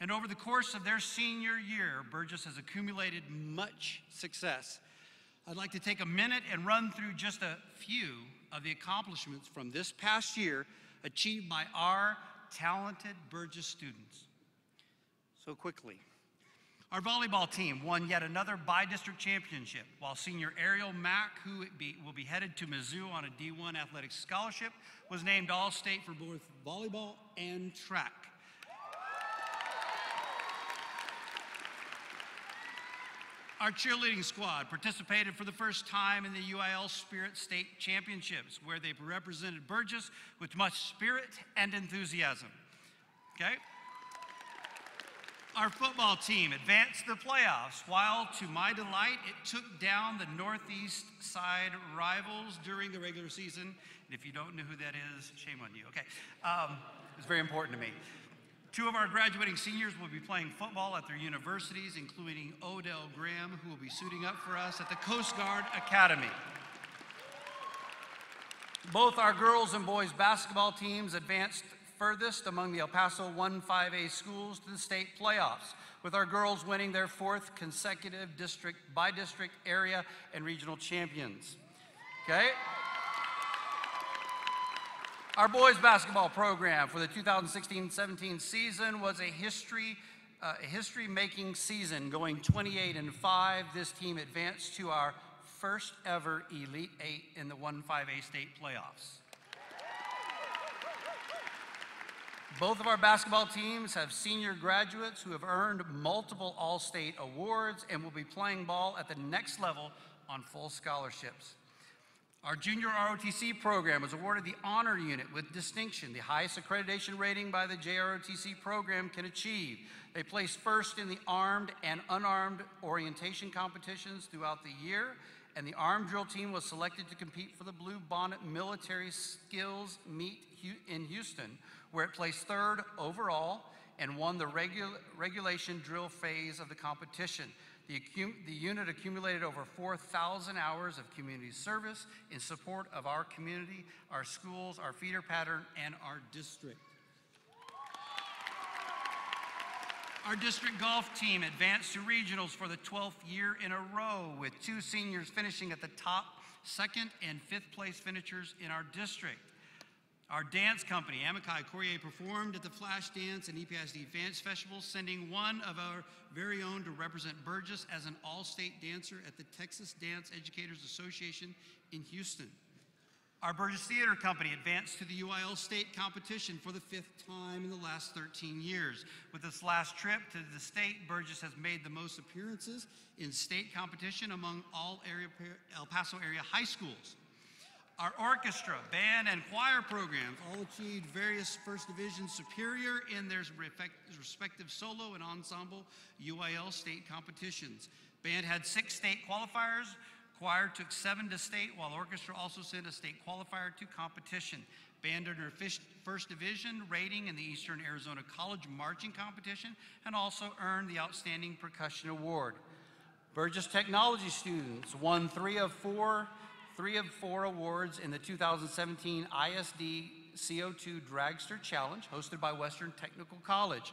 And over the course of their senior year, Burges has accumulated much success. I'd like to take a minute and run through just a few of the accomplishments from this past year achieved by our talented Burges students. So quickly. Our volleyball team won yet another bi-district championship, while senior Ariel Mack, who be, will be headed to Mizzou on a D1 athletic scholarship, was named All-State for both volleyball and track. Our cheerleading squad participated for the first time in the UIL Spirit State Championships, where they represented Burges with much spirit and enthusiasm. Okay? Our football team advanced the playoffs, while to my delight, it took down the Northeast side rivals during the regular season. And if you don't know who that is, shame on you. Okay. Um, it's very important to me. Two of our graduating seniors will be playing football at their universities, including Odell Graham, who will be suiting up for us at the Coast Guard Academy. Both our girls and boys basketball teams advanced furthest among the El Paso 1-5A schools to the state playoffs, with our girls winning their fourth consecutive district by district area and regional champions. Okay? Our boys basketball program for the 2016-17 season was a history uh, a history-making season, going 28 and 5. This team advanced to our first ever Elite Eight in the 1-5A state playoffs. Both of our basketball teams have senior graduates who have earned multiple All-State awards and will be playing ball at the next level on full scholarships. Our junior ROTC program was awarded the Honor Unit with distinction, the highest accreditation rating by the JROTC program can achieve. They placed first in the armed and unarmed orientation competitions throughout the year, and the armed drill team was selected to compete for the Blue Bonnet Military Skills Meet in Houston, where it placed third overall and won the regu regulation drill phase of the competition. The, the, unit accumulated over 4,000 hours of community service in support of our community, our schools, our feeder pattern, and our district. Our district golf team advanced to regionals for the 12th year in a row, with two seniors finishing at the top second and fifth place finishers in our district. Our dance company, Amakai Courier, performed at the Flash Dance and EPSD Dance Festival, sending one of our very own to represent Burges as an all-state dancer at the Texas Dance Educators Association in Houston. Our Burges Theater Company advanced to the UIL state competition for the fifth time in the last 13 years. With this last trip to the state, Burges has made the most appearances in state competition among all area, El Paso area high schools. Our orchestra, band, and choir programs all achieved various First Division Superior in their respective solo and ensemble UIL state competitions. Band had six state qualifiers, choir took seven to state, while orchestra also sent a state qualifier to competition. Band earned first division rating in the Eastern Arizona College Marching Competition and also earned the Outstanding Percussion Award. Burges Technology students won three of four three of four awards in the 2017 ISD CO2 Dragster Challenge hosted by Western Technical College.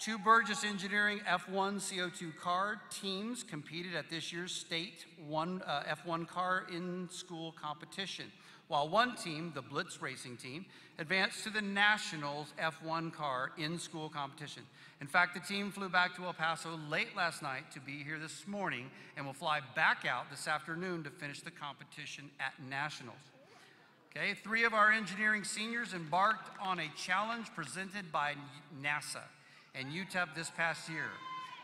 Two Burges Engineering F1 CO2 car teams competed at this year's state one, uh, F1 car in-school competition, while one team, the Blitz Racing team, advanced to the Nationals F1 car in-school competition. In fact, the team flew back to El Paso late last night to be here this morning and will fly back out this afternoon to finish the competition at Nationals. Okay, three of our engineering seniors embarked on a challenge presented by NASA and UTEP this past year.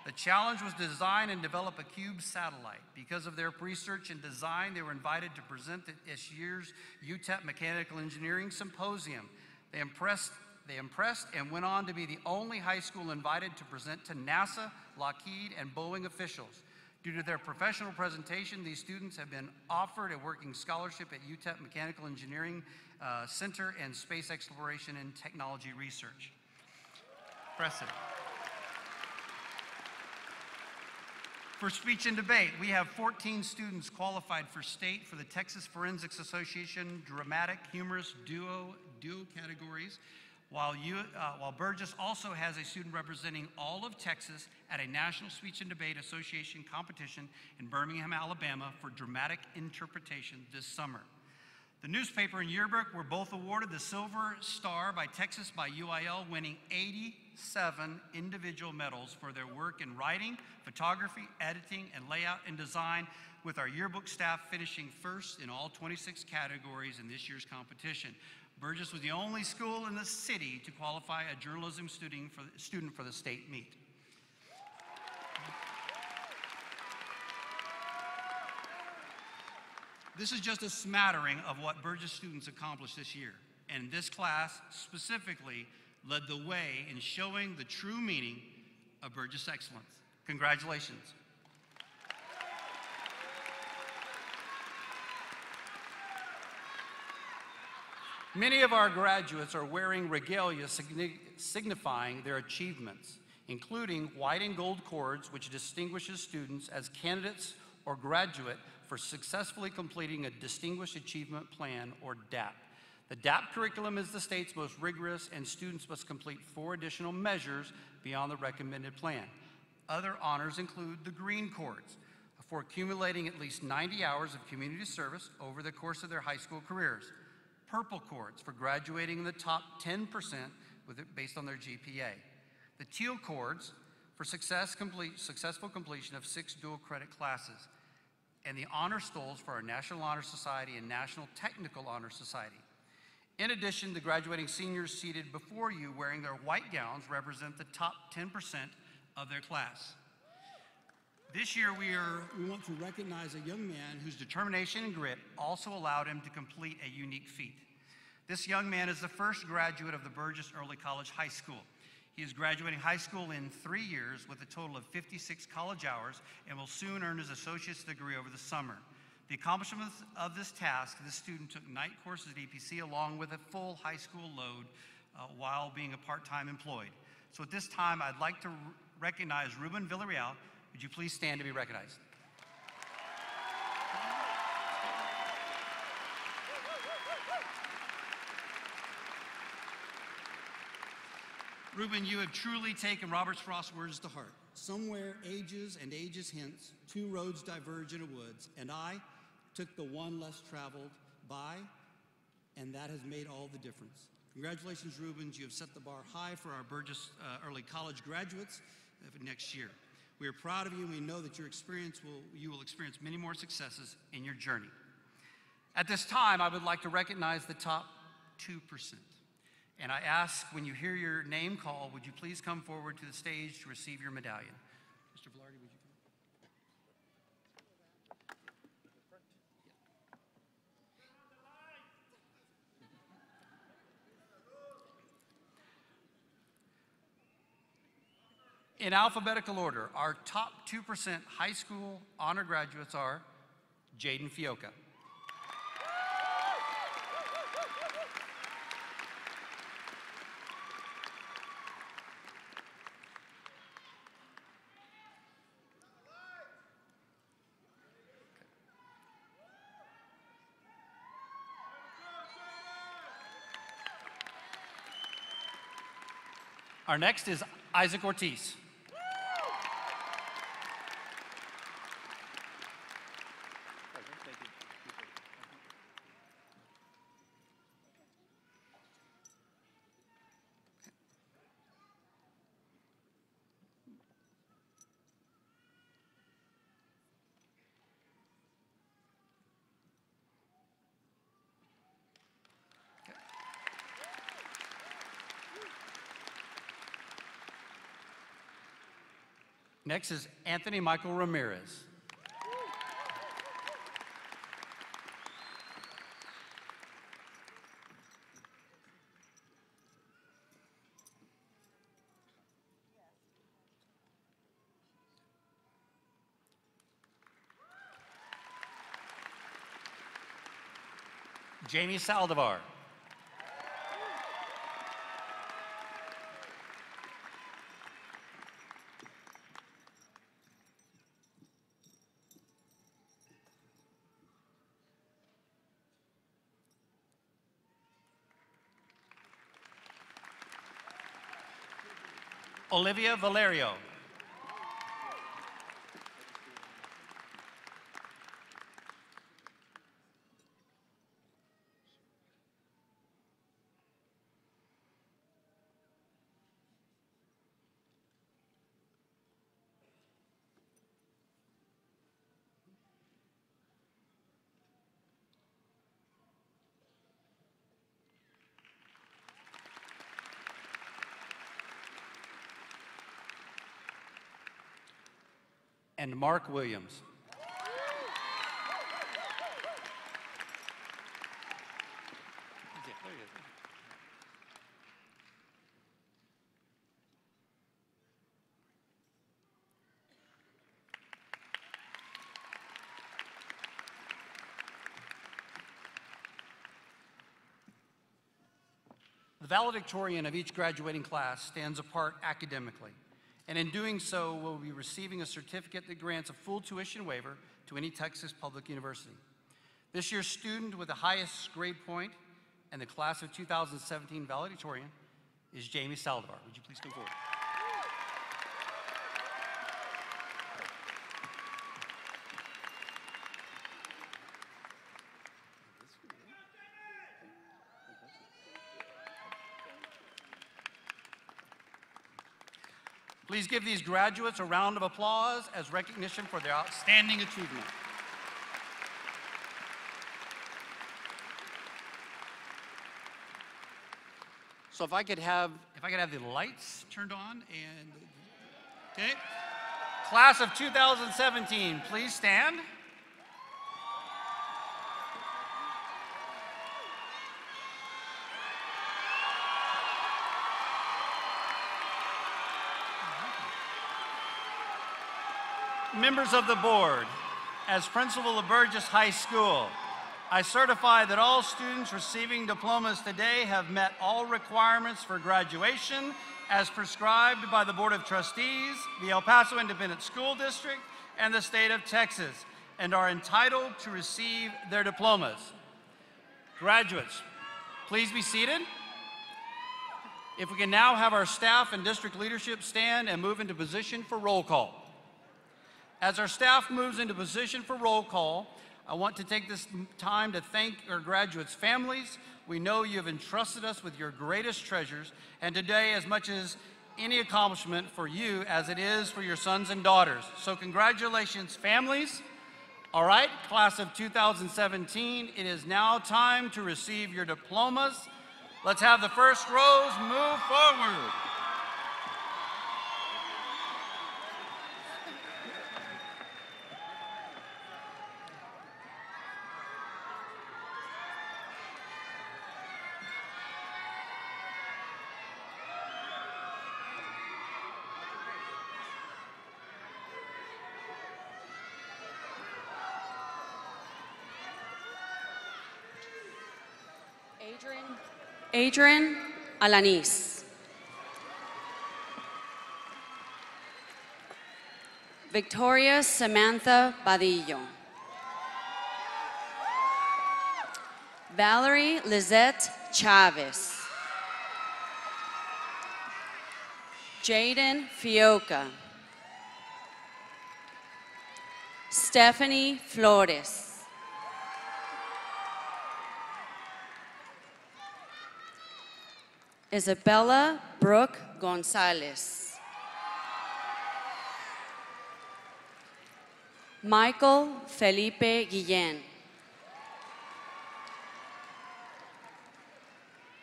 The challenge was to design and develop a cube satellite. Because of their research and design, they were invited to present at this year's UTEP Mechanical Engineering Symposium. They impressed they impressed and went on to be the only high school invited to present to NASA, Lockheed, and Boeing officials. Due to their professional presentation, these students have been offered a working scholarship at UTEP Mechanical Engineering uh, Center and Space Exploration and Technology Research. Impressive. For speech and debate, we have 14 students qualified for state for the Texas Forensics Association dramatic, humorous, duo, duo categories. While, you, uh, while Burges also has a student representing all of Texas at a National Speech and Debate Association competition in Birmingham, Alabama for dramatic interpretation this summer. The newspaper and yearbook were both awarded the Silver Star by Texas by UIL, winning 27 individual medals for their work in writing, photography, editing, and layout and design, with our yearbook staff finishing first in all 26 categories in this year's competition. Burges was the only school in the city to qualify a journalism student for, student for the state meet. This is just a smattering of what Burges students accomplished this year. And this class specifically led the way in showing the true meaning of Burges excellence. Congratulations. Many of our graduates are wearing regalia signifying their achievements, including white and gold cords, which distinguishes students as candidates or graduate for successfully completing a Distinguished Achievement Plan, or DAP. The DAP curriculum is the state's most rigorous, and students must complete four additional measures beyond the recommended plan. Other honors include the green cords for accumulating at least 90 hours of community service over the course of their high school careers purple cords for graduating in the top 10% with it based on their GPA. The teal cords for success complete, successful completion of six dual credit classes. And the honor stoles for our National Honor Society and National Technical Honor Society. In addition, the graduating seniors seated before you wearing their white gowns represent the top 10% of their class. This year, we, are, we want to recognize a young man whose determination and grit also allowed him to complete a unique feat. This young man is the first graduate of the Burges Early College High School. He is graduating high school in three years with a total of 56 college hours and will soon earn his associate's degree over the summer. The accomplishment of this task, this student took night courses at EPC along with a full high school load uh, while being a part-time employed. So at this time, I'd like to recognize Ruben Villarreal, would you please stand to be recognized? Ruben, you have truly taken Robert Frost's words to heart. Somewhere ages and ages hence, two roads diverge in a woods, and I took the one less traveled by, and that has made all the difference. Congratulations, Rubens. You have set the bar high for our Burges uh, Early College graduates uh, next year. We are proud of you, and we know that your experience will, you will experience many more successes in your journey. At this time, I would like to recognize the top 2%. And I ask when you hear your name called, would you please come forward to the stage to receive your medallion? Mr. Velarde, would you come? In alphabetical order, our top 2% high school honor graduates are Jaden Fioka. Our next is Isaac Ortiz. Next is Anthony Michael Ramirez. Jamie Saldivar. Olivia Valerio. and Mark Williams. The valedictorian of each graduating class stands apart academically and in doing so we'll be receiving a certificate that grants a full tuition waiver to any Texas public university. This year's student with the highest grade point and the class of 2017 valedictorian is Jamie Saldivar. Would you please come forward? Please give these graduates a round of applause as recognition for their outstanding achievement. So if I could have, if I could have the lights turned on and, okay. Class of 2017, please stand. Members of the board, as principal of Burges High School, I certify that all students receiving diplomas today have met all requirements for graduation as prescribed by the Board of Trustees, the El Paso Independent School District, and the state of Texas, and are entitled to receive their diplomas. Graduates, please be seated. If we can now have our staff and district leadership stand and move into position for roll call. As our staff moves into position for roll call, I want to take this time to thank our graduates' families. We know you have entrusted us with your greatest treasures, and today, as much as any accomplishment for you as it is for your sons and daughters. So, congratulations, families. All right, class of 2017, it is now time to receive your diplomas. Let's have the first rows move forward. Adrian Alanis. Victoria Samantha Badillo. Valerie Lizette Chavez. Jaden Fioca. Stephanie Flores. Isabella Brooke Gonzalez. Michael Felipe Guillén.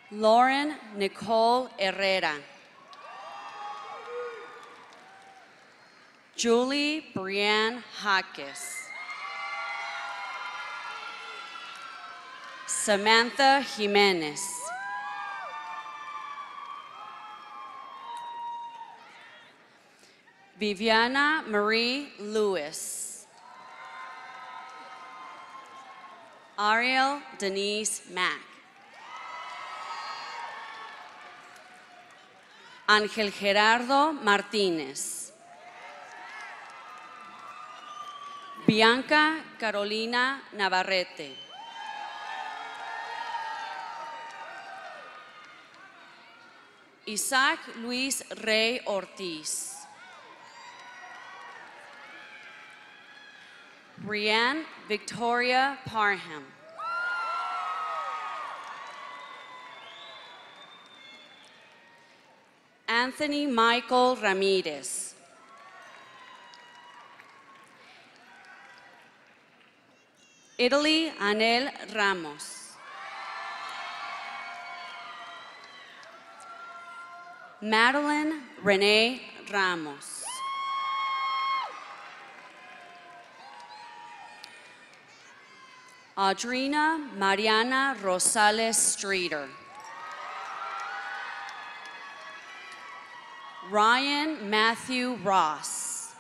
Lauren Nicole Herrera. Julie Brianne Jaques. Samantha Jimenez. Viviana Marie Lewis. Ariel Denise Mack. Ángel Gerardo Martínez. Bianca Carolina Navarrete. Isaac Luis Rey Ortiz. Brianne Victoria Parham. Anthony Michael Ramirez. Italy Anel Ramos. Madeline Renee Ramos. Audrina Mariana Rosales Streeter. Ryan Matthew Ross.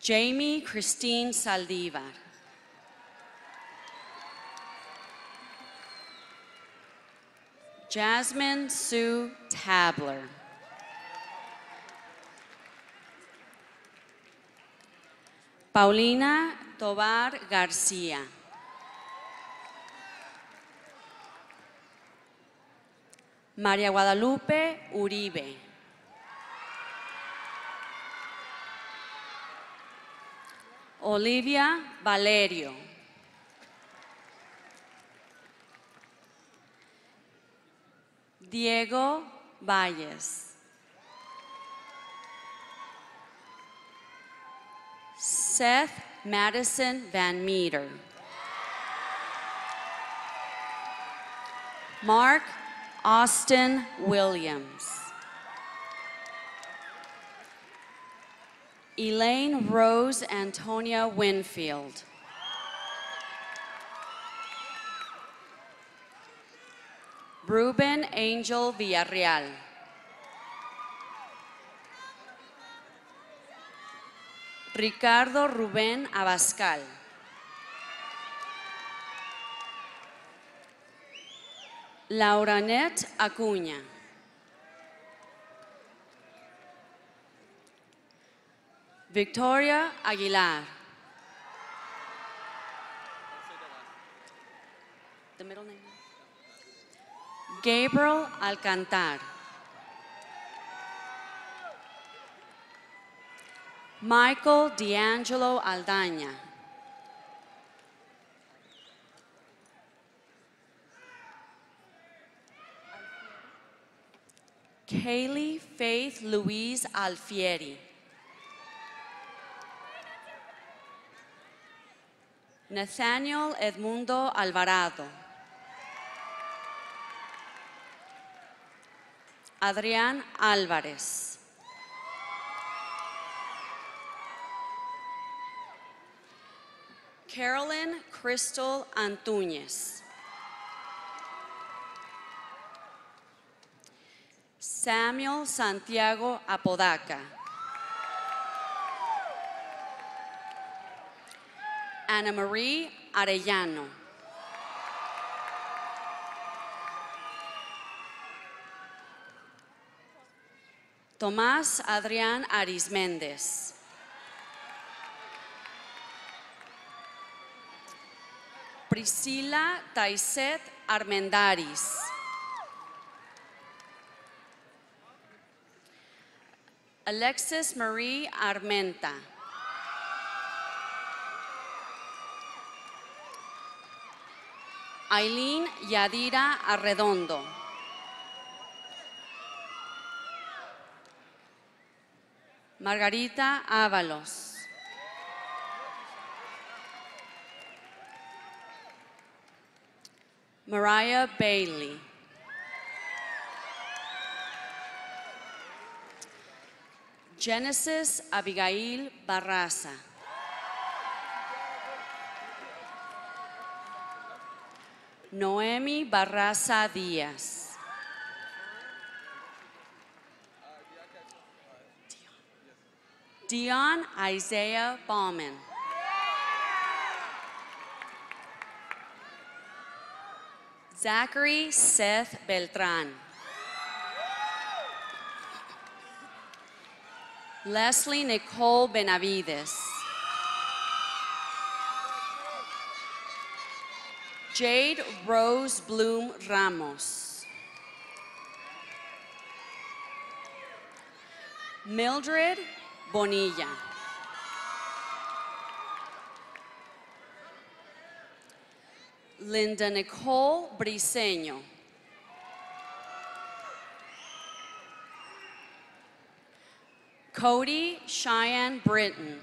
Jamie Christine Saldivar. Jasmine Sue Tabler. Paulina Tobar García. María Guadalupe Uribe. Olivia Valerio. Diego Valles. Seth Madison Van Meter. Mark Austin Williams. Elaine Rose Antonia Winfield. Ruben Angel Villarreal. Ricardo Rubén Abascal. Lauranet Acuña. Victoria Aguilar. Gabriel Alcantar. Michael D'Angelo Aldaña. Kaylee Faith Louise Alfieri. Nathaniel Edmundo Alvarado. Adrián Álvarez. Carolyn Crystal Antuñez. Samuel Santiago Apodaca. Ana Marie Arellano. Tomás Adrián Arisméndez. Priscila Taiset Armendaris. Alexis Marie Armenta. Aileen Yadira Arredondo. Margarita Ábalos. Mariah Bailey. Genesis Abigail Barraza. Noemi Barraza Díaz. Dion Isaiah Bauman. Zachary Seth Beltran. Leslie Nicole Benavides. Jade Rose Bloom Ramos. Mildred Bonilla. Linda Nicole Briseño. Cody Cheyenne Britton.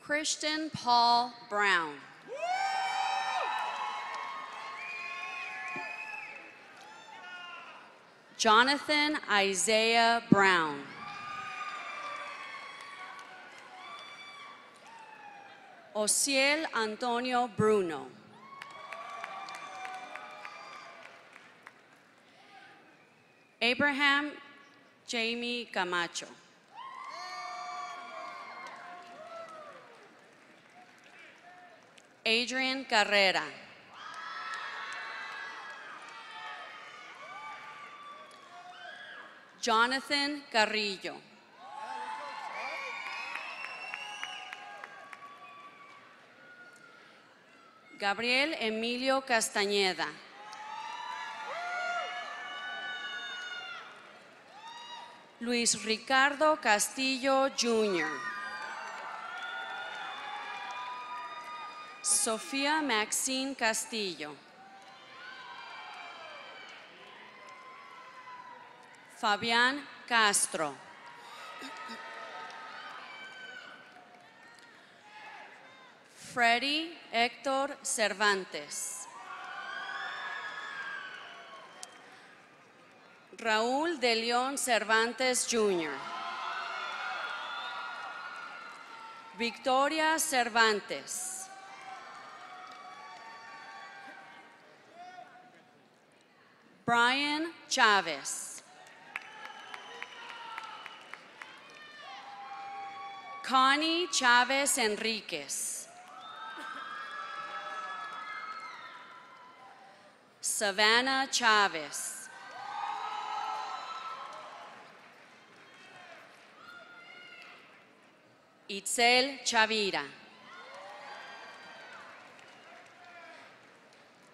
Christian Paul Brown. Jonathan Isaiah Brown. Osiel Antonio Bruno. Abraham Jamie Camacho. Adrian Carrera. Jonathan Carrillo. Gabriel Emilio Castañeda. Luis Ricardo Castillo Jr. Sofía Maxine Castillo. Fabián Castro. Freddy Héctor Cervantes. Raúl de León Cervantes Jr. Victoria Cervantes. Brian Chávez. Connie Chávez Enríquez. Savannah Chávez. Itzel Chavira.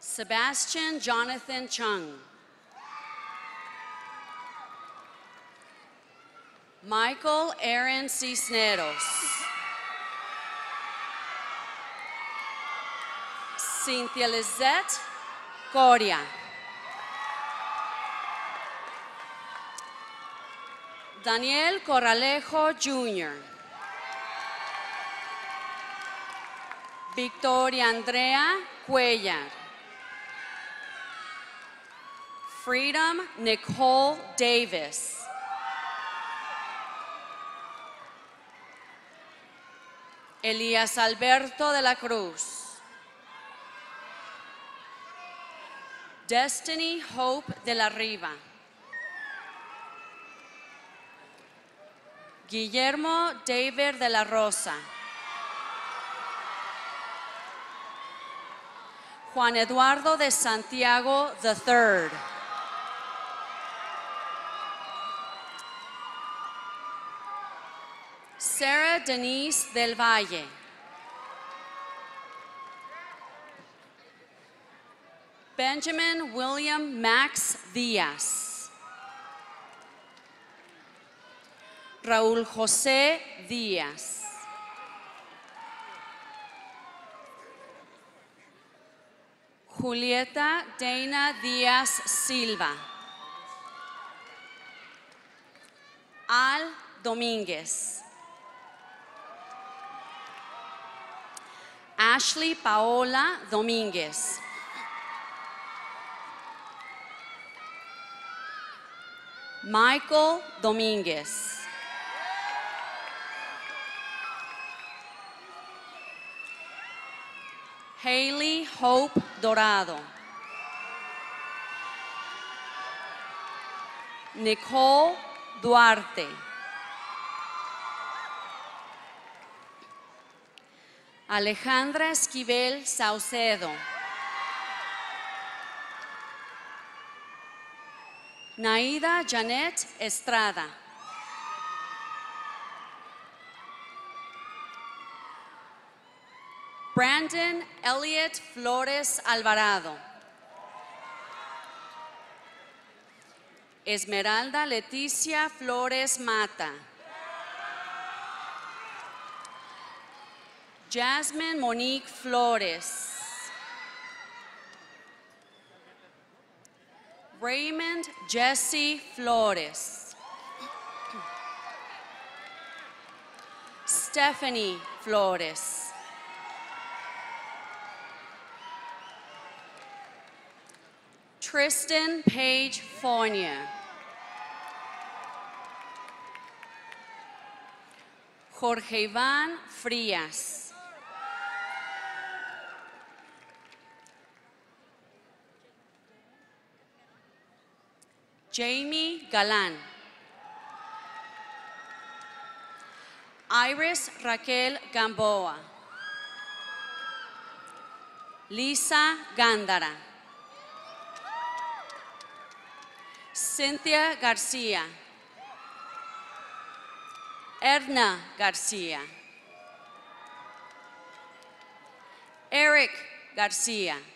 Sebastian Jonathan Chung. Michael Aaron Cisneros. Cynthia Lizette Daniel Corralejo Jr. Victoria Andrea Cuellar. Freedom Nicole Davis. Elías Alberto de la Cruz. Destiny Hope de la Riva. Guillermo David de la Rosa. Juan Eduardo de Santiago III. Sarah Denise del Valle. Benjamin William Max Díaz. Raúl José Díaz. Julieta Dana Díaz Silva. Al Domínguez. Ashley Paola Domínguez. Michael Domínguez. Haley Hope Dorado. Nicole Duarte. Alejandra Esquivel Saucedo. Naida Janet Estrada. Brandon Elliot Flores Alvarado. Esmeralda Leticia Flores Mata. Jasmine Monique Flores. Raymond Jesse Flores. Stephanie Flores. Tristan Page Fournier. Jorge Iván Frías. Jamie Galán. Iris Raquel Gamboa. Lisa Gándara. Cynthia Garcia. Edna Garcia. Eric Garcia.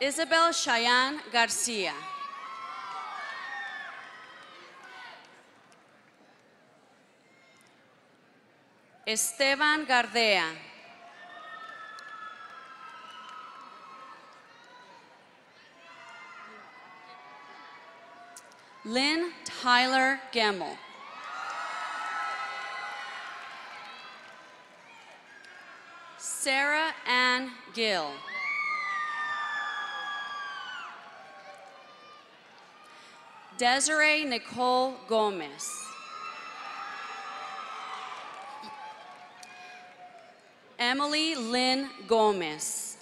Isabel Cheyenne Garcia. Esteban Gardea. Lynn Tyler Gemmel. Sarah Ann Gill. Desiree Nicole Gomez. Emily Lynn Gomez.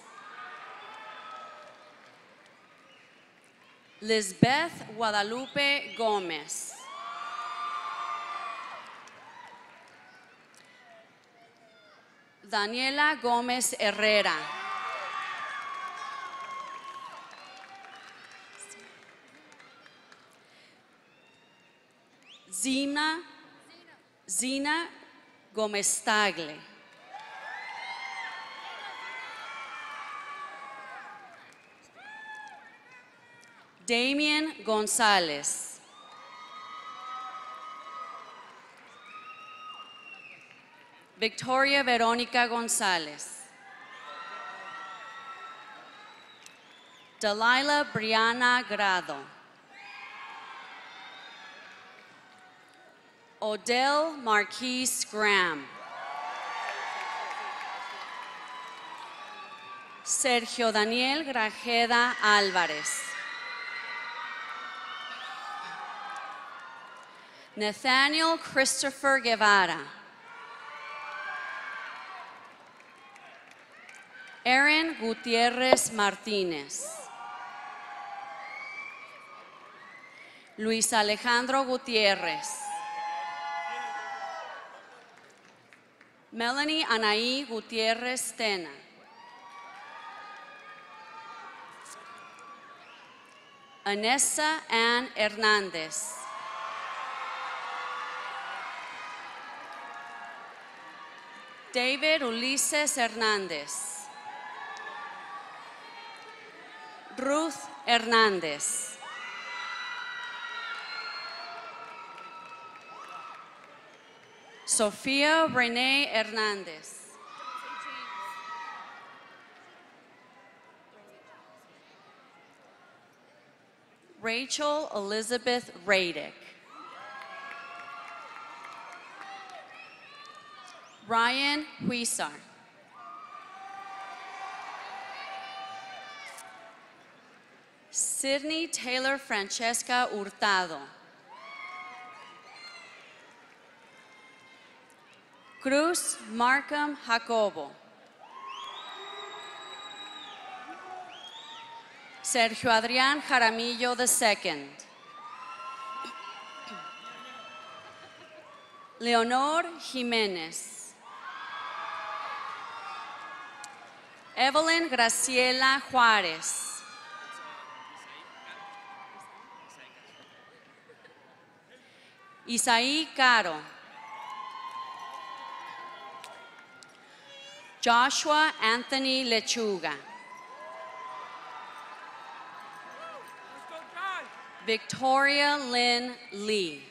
Lisbeth Guadalupe Gomez. Daniela Gómez Herrera. Zina, Zina Gómez Tagle. Damien González. Victoria Verónica González. Delilah Brianna Grado. Odell Marquise Graham. Sergio Daniel Grajeda Álvarez. Nathaniel Christopher Guevara. Aaron Gutierrez Martínez. Luis Alejandro Gutiérrez. Melanie Anaí Gutiérrez Tena. Anessa Ann Hernández. David Ulises Hernández. Ruth Hernández. Sofía Renee Hernández. Rachel Elizabeth Radick. Ryan Huizar. Sydney Taylor Francesca Hurtado. Cruz Markham Jacobo. Sergio Adrián Jaramillo II. Leonor Jiménez. Evelyn Graciela Juárez. Isaí Caro. Joshua Anthony Lechuga. Victoria Lynn Lee.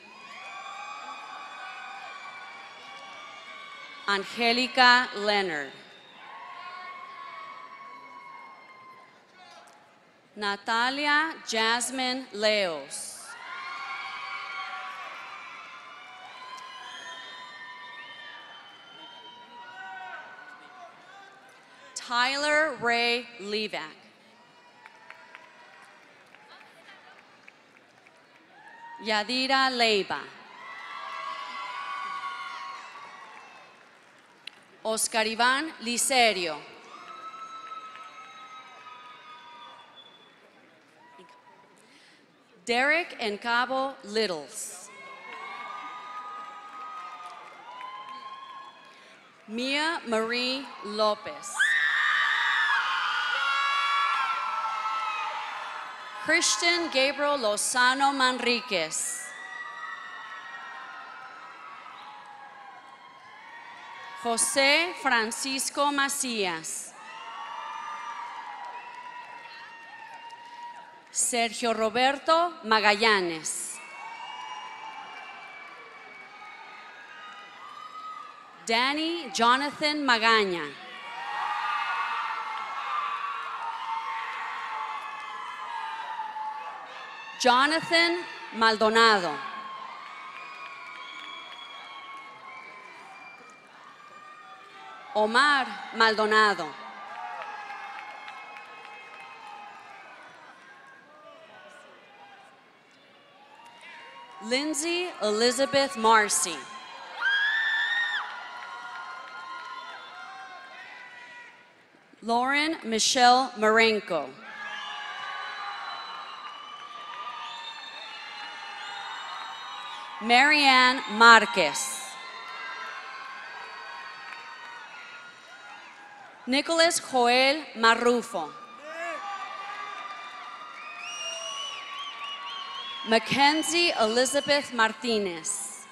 Angelica Leonard. Natalia Jasmine Leos. Tyler Ray Levac. Yadira Leiva. Oscar Iván Liserio. Derek and Cabo Littles. Mia Marie Lopez. Christian Gabriel Lozano Manriquez. José Francisco Macías. Sergio Roberto Magallanes. Danny Jonathan Magaña. Jonathan Maldonado. Omar Maldonado. Lindsay Elizabeth Marcy. Lauren Michelle Marenko. Marianne Marquez. Nicholas Joel Marrufo. Mackenzie Elizabeth Martinez.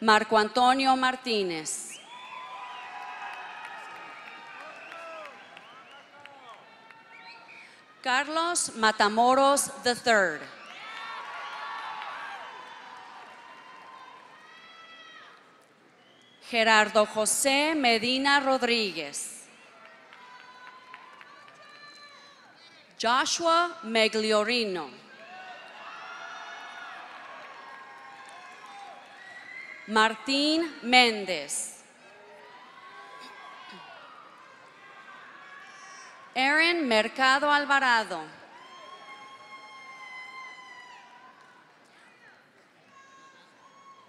Marco Antonio Martinez. Carlos Matamoros III. Gerardo José Medina Rodríguez. Joshua Megliorino. Martín Méndez. Aaron Mercado Alvarado.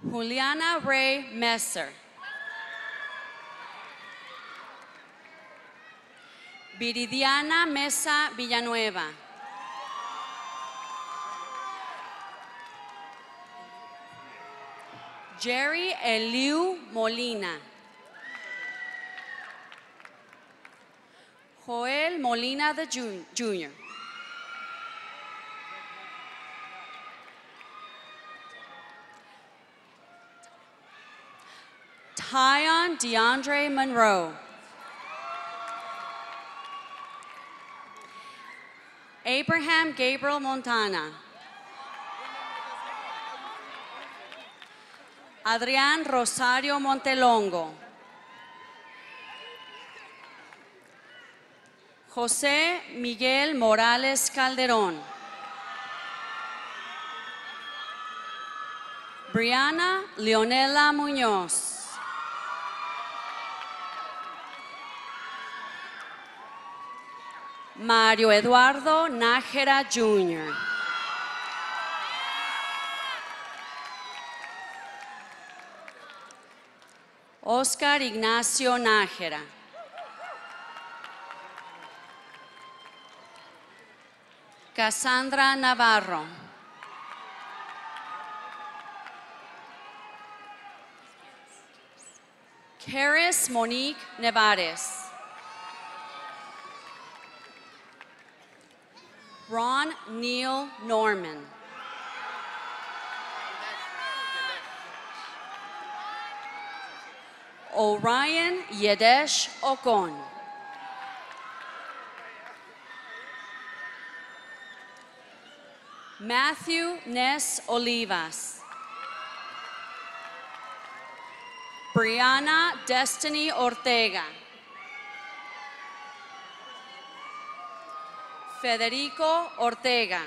Juliana Ray Messer. Viridiana Mesa Villanueva. Jerry Eliu Molina. Joel Molina the Jr. Tyon DeAndre Monroe. Abraham Gabriel Montana. Adrián Rosario Montelongo. José Miguel Morales Calderón. Brianna Leonela Muñoz. Mario Eduardo Nájera Jr. Oscar Ignacio Nájera. Cassandra Navarro. Karis Monique Nevares. Ron Neil Norman. Orion Yedesh Okon. Matthew Ness Olivas. Brianna Destiny Ortega. Federico Ortega.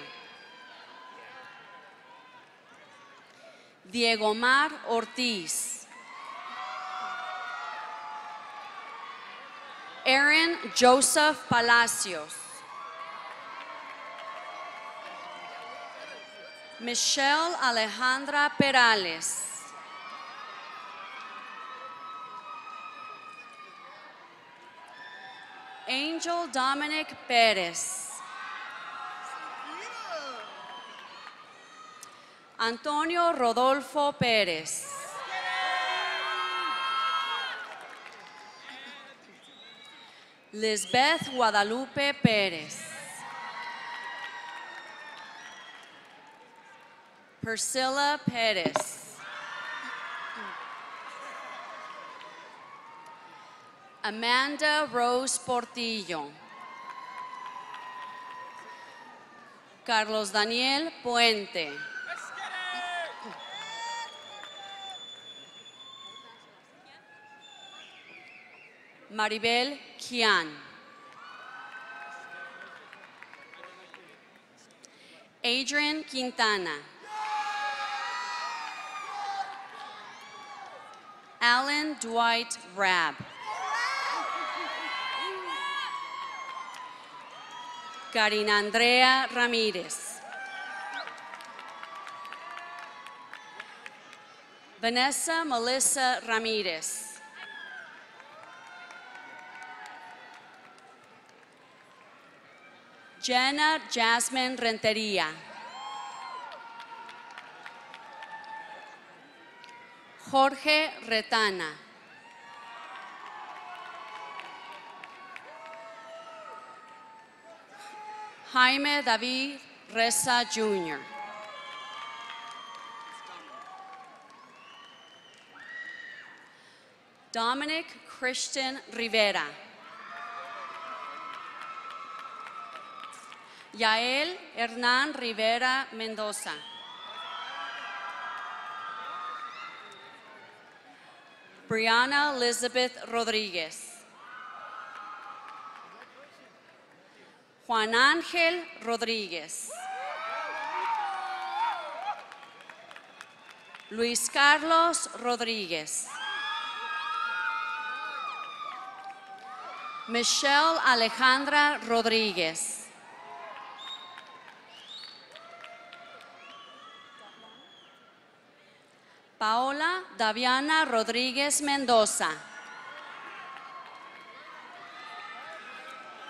Diego Mar Ortiz. Aaron Joseph Palacios. Michelle Alejandra Perales. Angel Dominic Perez. Antonio Rodolfo Pérez. Lisbeth Guadalupe Pérez. Priscilla Pérez. Amanda Rose Portillo. Carlos Daniel Puente. Maribel Kian. Adrian Quintana. Alan Dwight Rab. Karina Andrea Ramírez. Vanessa Melissa Ramírez. Jenna Jasmine Rentería. Jorge Retana. Jaime David Reza Jr. Dominic Christian Rivera. Yael Hernán Rivera Mendoza. Brianna Elizabeth Rodríguez. Juan Ángel Rodríguez. Luis Carlos Rodríguez. Michelle Alejandra Rodríguez. Paola Daviana Rodríguez Mendoza.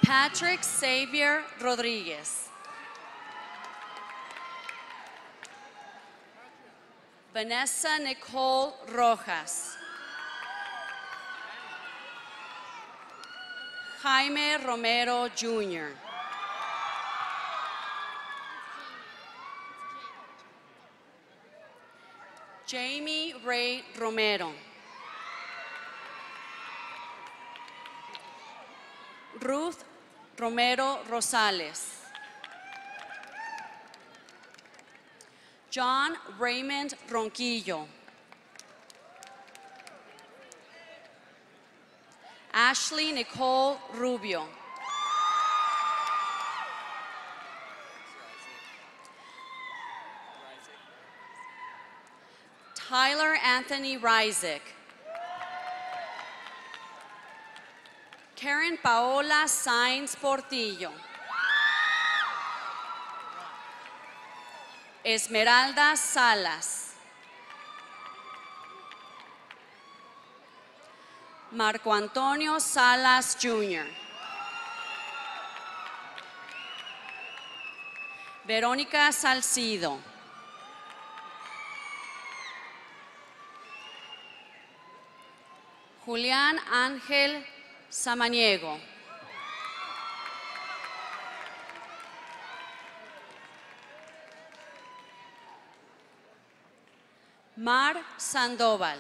Patrick Xavier Rodríguez. Vanessa Nicole Rojas. Jaime Romero Jr. Jamie Ray Romero. Ruth Romero Rosales. John Raymond Ronquillo. Ashley Nicole Rubio. Tyler Anthony Rizik. Karen Paola Sainz Portillo. Esmeralda Salas. Marco Antonio Salas Jr. Verónica Salcido. Julián Ángel Samaniego. Mar Sandoval.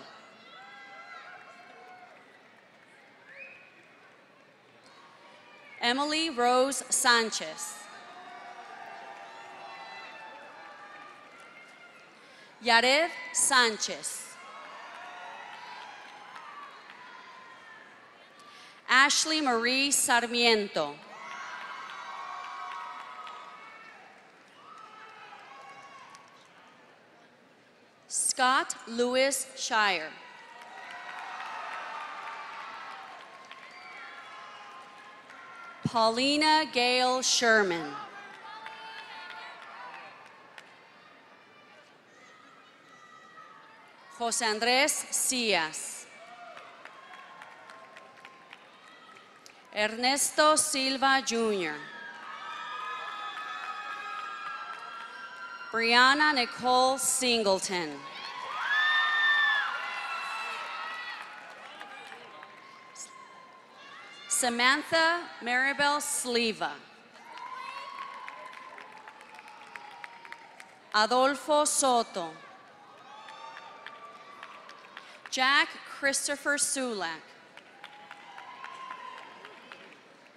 Emily Rose Sanchez. Yared Sánchez. Ashley Marie Sarmiento. Scott Lewis Shire. Paulina Gail Sherman. José Andrés Cias. Ernesto Silva Jr. Brianna Nicole Singleton. Samantha Maribel Sleva. Adolfo Soto. Jack Christopher Sulak.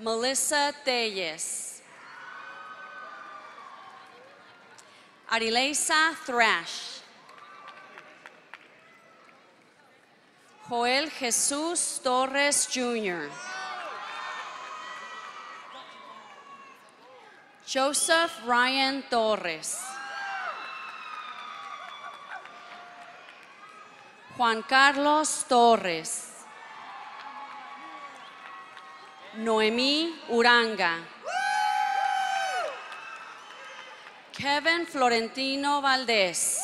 Melissa Telles. Arileisa Thrash. Joel Jesus Torres Jr. Joseph Ryan Torres. Juan Carlos Torres. Noemí Uranga. Kevin Florentino Valdez.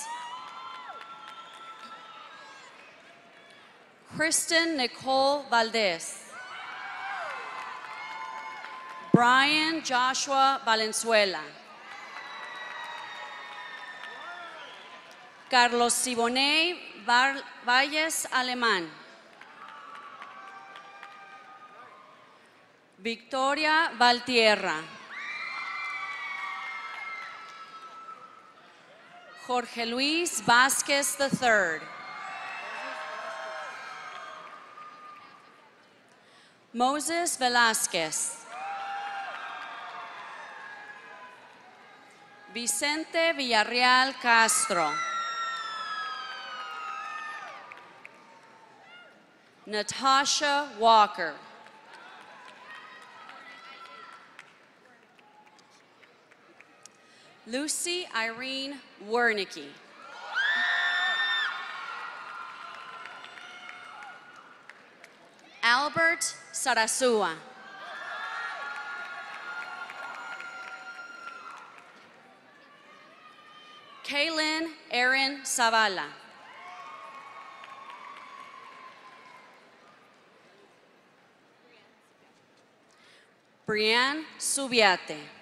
Kristen Nicole Valdez. Brian Joshua Valenzuela. Carlos Siboney Val- Valles Alemán. Victoria Valtierra. Jorge Luis Vázquez III. Moses Velázquez. Vicente Villarreal Castro. Natasha Walker. Lucy Irene Wernicke. Albert Sarasua. Kaylin Erin Zavala. Brianne Subiate.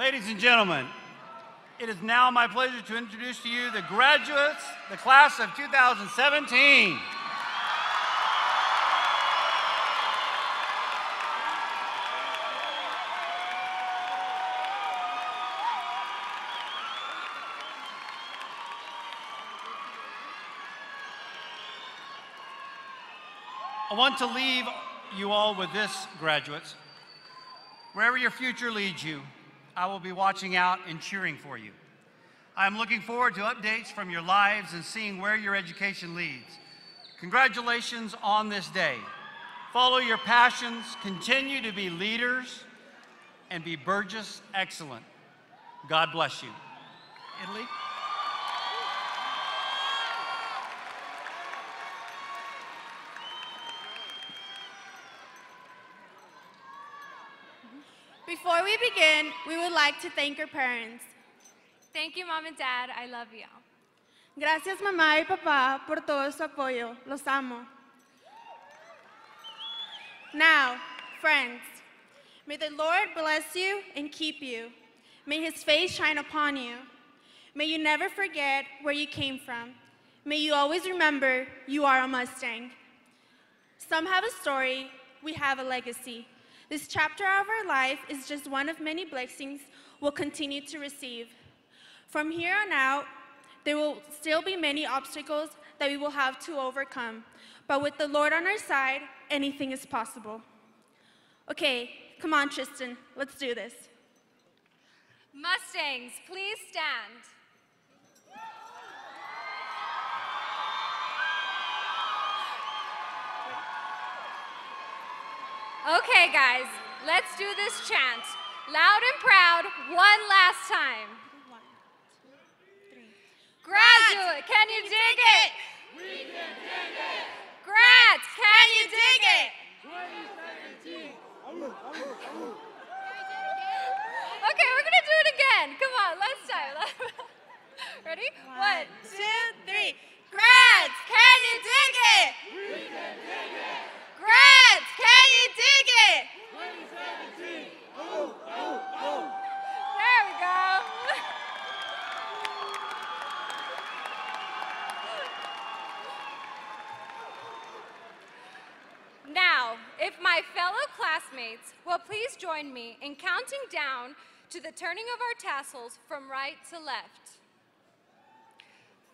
Ladies and gentlemen, it is now my pleasure to introduce to you the graduates, the class of 2017. I want to leave you all with this, graduates. Wherever your future leads you, I will be watching out and cheering for you. I'm looking forward to updates from your lives and seeing where your education leads. Congratulations on this day. Follow your passions, continue to be leaders, and be Burges excellent. God bless you. Italy? We begin, we would like to thank our parents. Thank you, Mom and Dad. I love you. Gracias mamá y papá por todo su apoyo. Los amo. Now, friends, may the Lord bless you and keep you. May his face shine upon you. May you never forget where you came from. May you always remember you are a Mustang. Some have a story, we have a legacy. This chapter of our life is just one of many blessings we'll continue to receive. From here on out, there will still be many obstacles that we will have to overcome. But with the Lord on our side, anything is possible. Okay, come on, Tristan, let's do this. Mustangs, please stand. Okay, guys, let's do this chant. Loud and proud, one last time. Graduate, can you dig it? We can dig it. Grads, can you dig it? 2017. Okay, we're gonna do it again. Come on, let's try. [laughs] Ready? One, two, three. Grads, can you dig it? We can dig it. Grads, can you dig it? 2017. Oh, oh, oh. There we go. Now, if my fellow classmates will please join me in counting down to the turning of our tassels from right to left.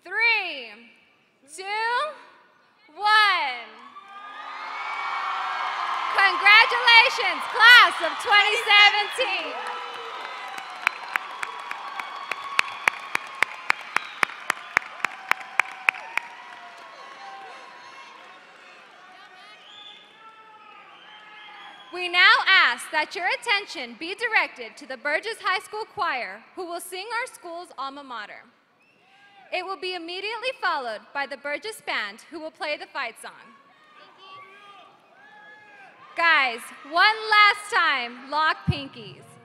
Three, two, one. Congratulations, class of 2017. We now ask that your attention be directed to the Burges High School Choir, who will sing our school's alma mater. It will be immediately followed by the Burges Band, who will play the fight song. Guys, one last time, lock pinkies.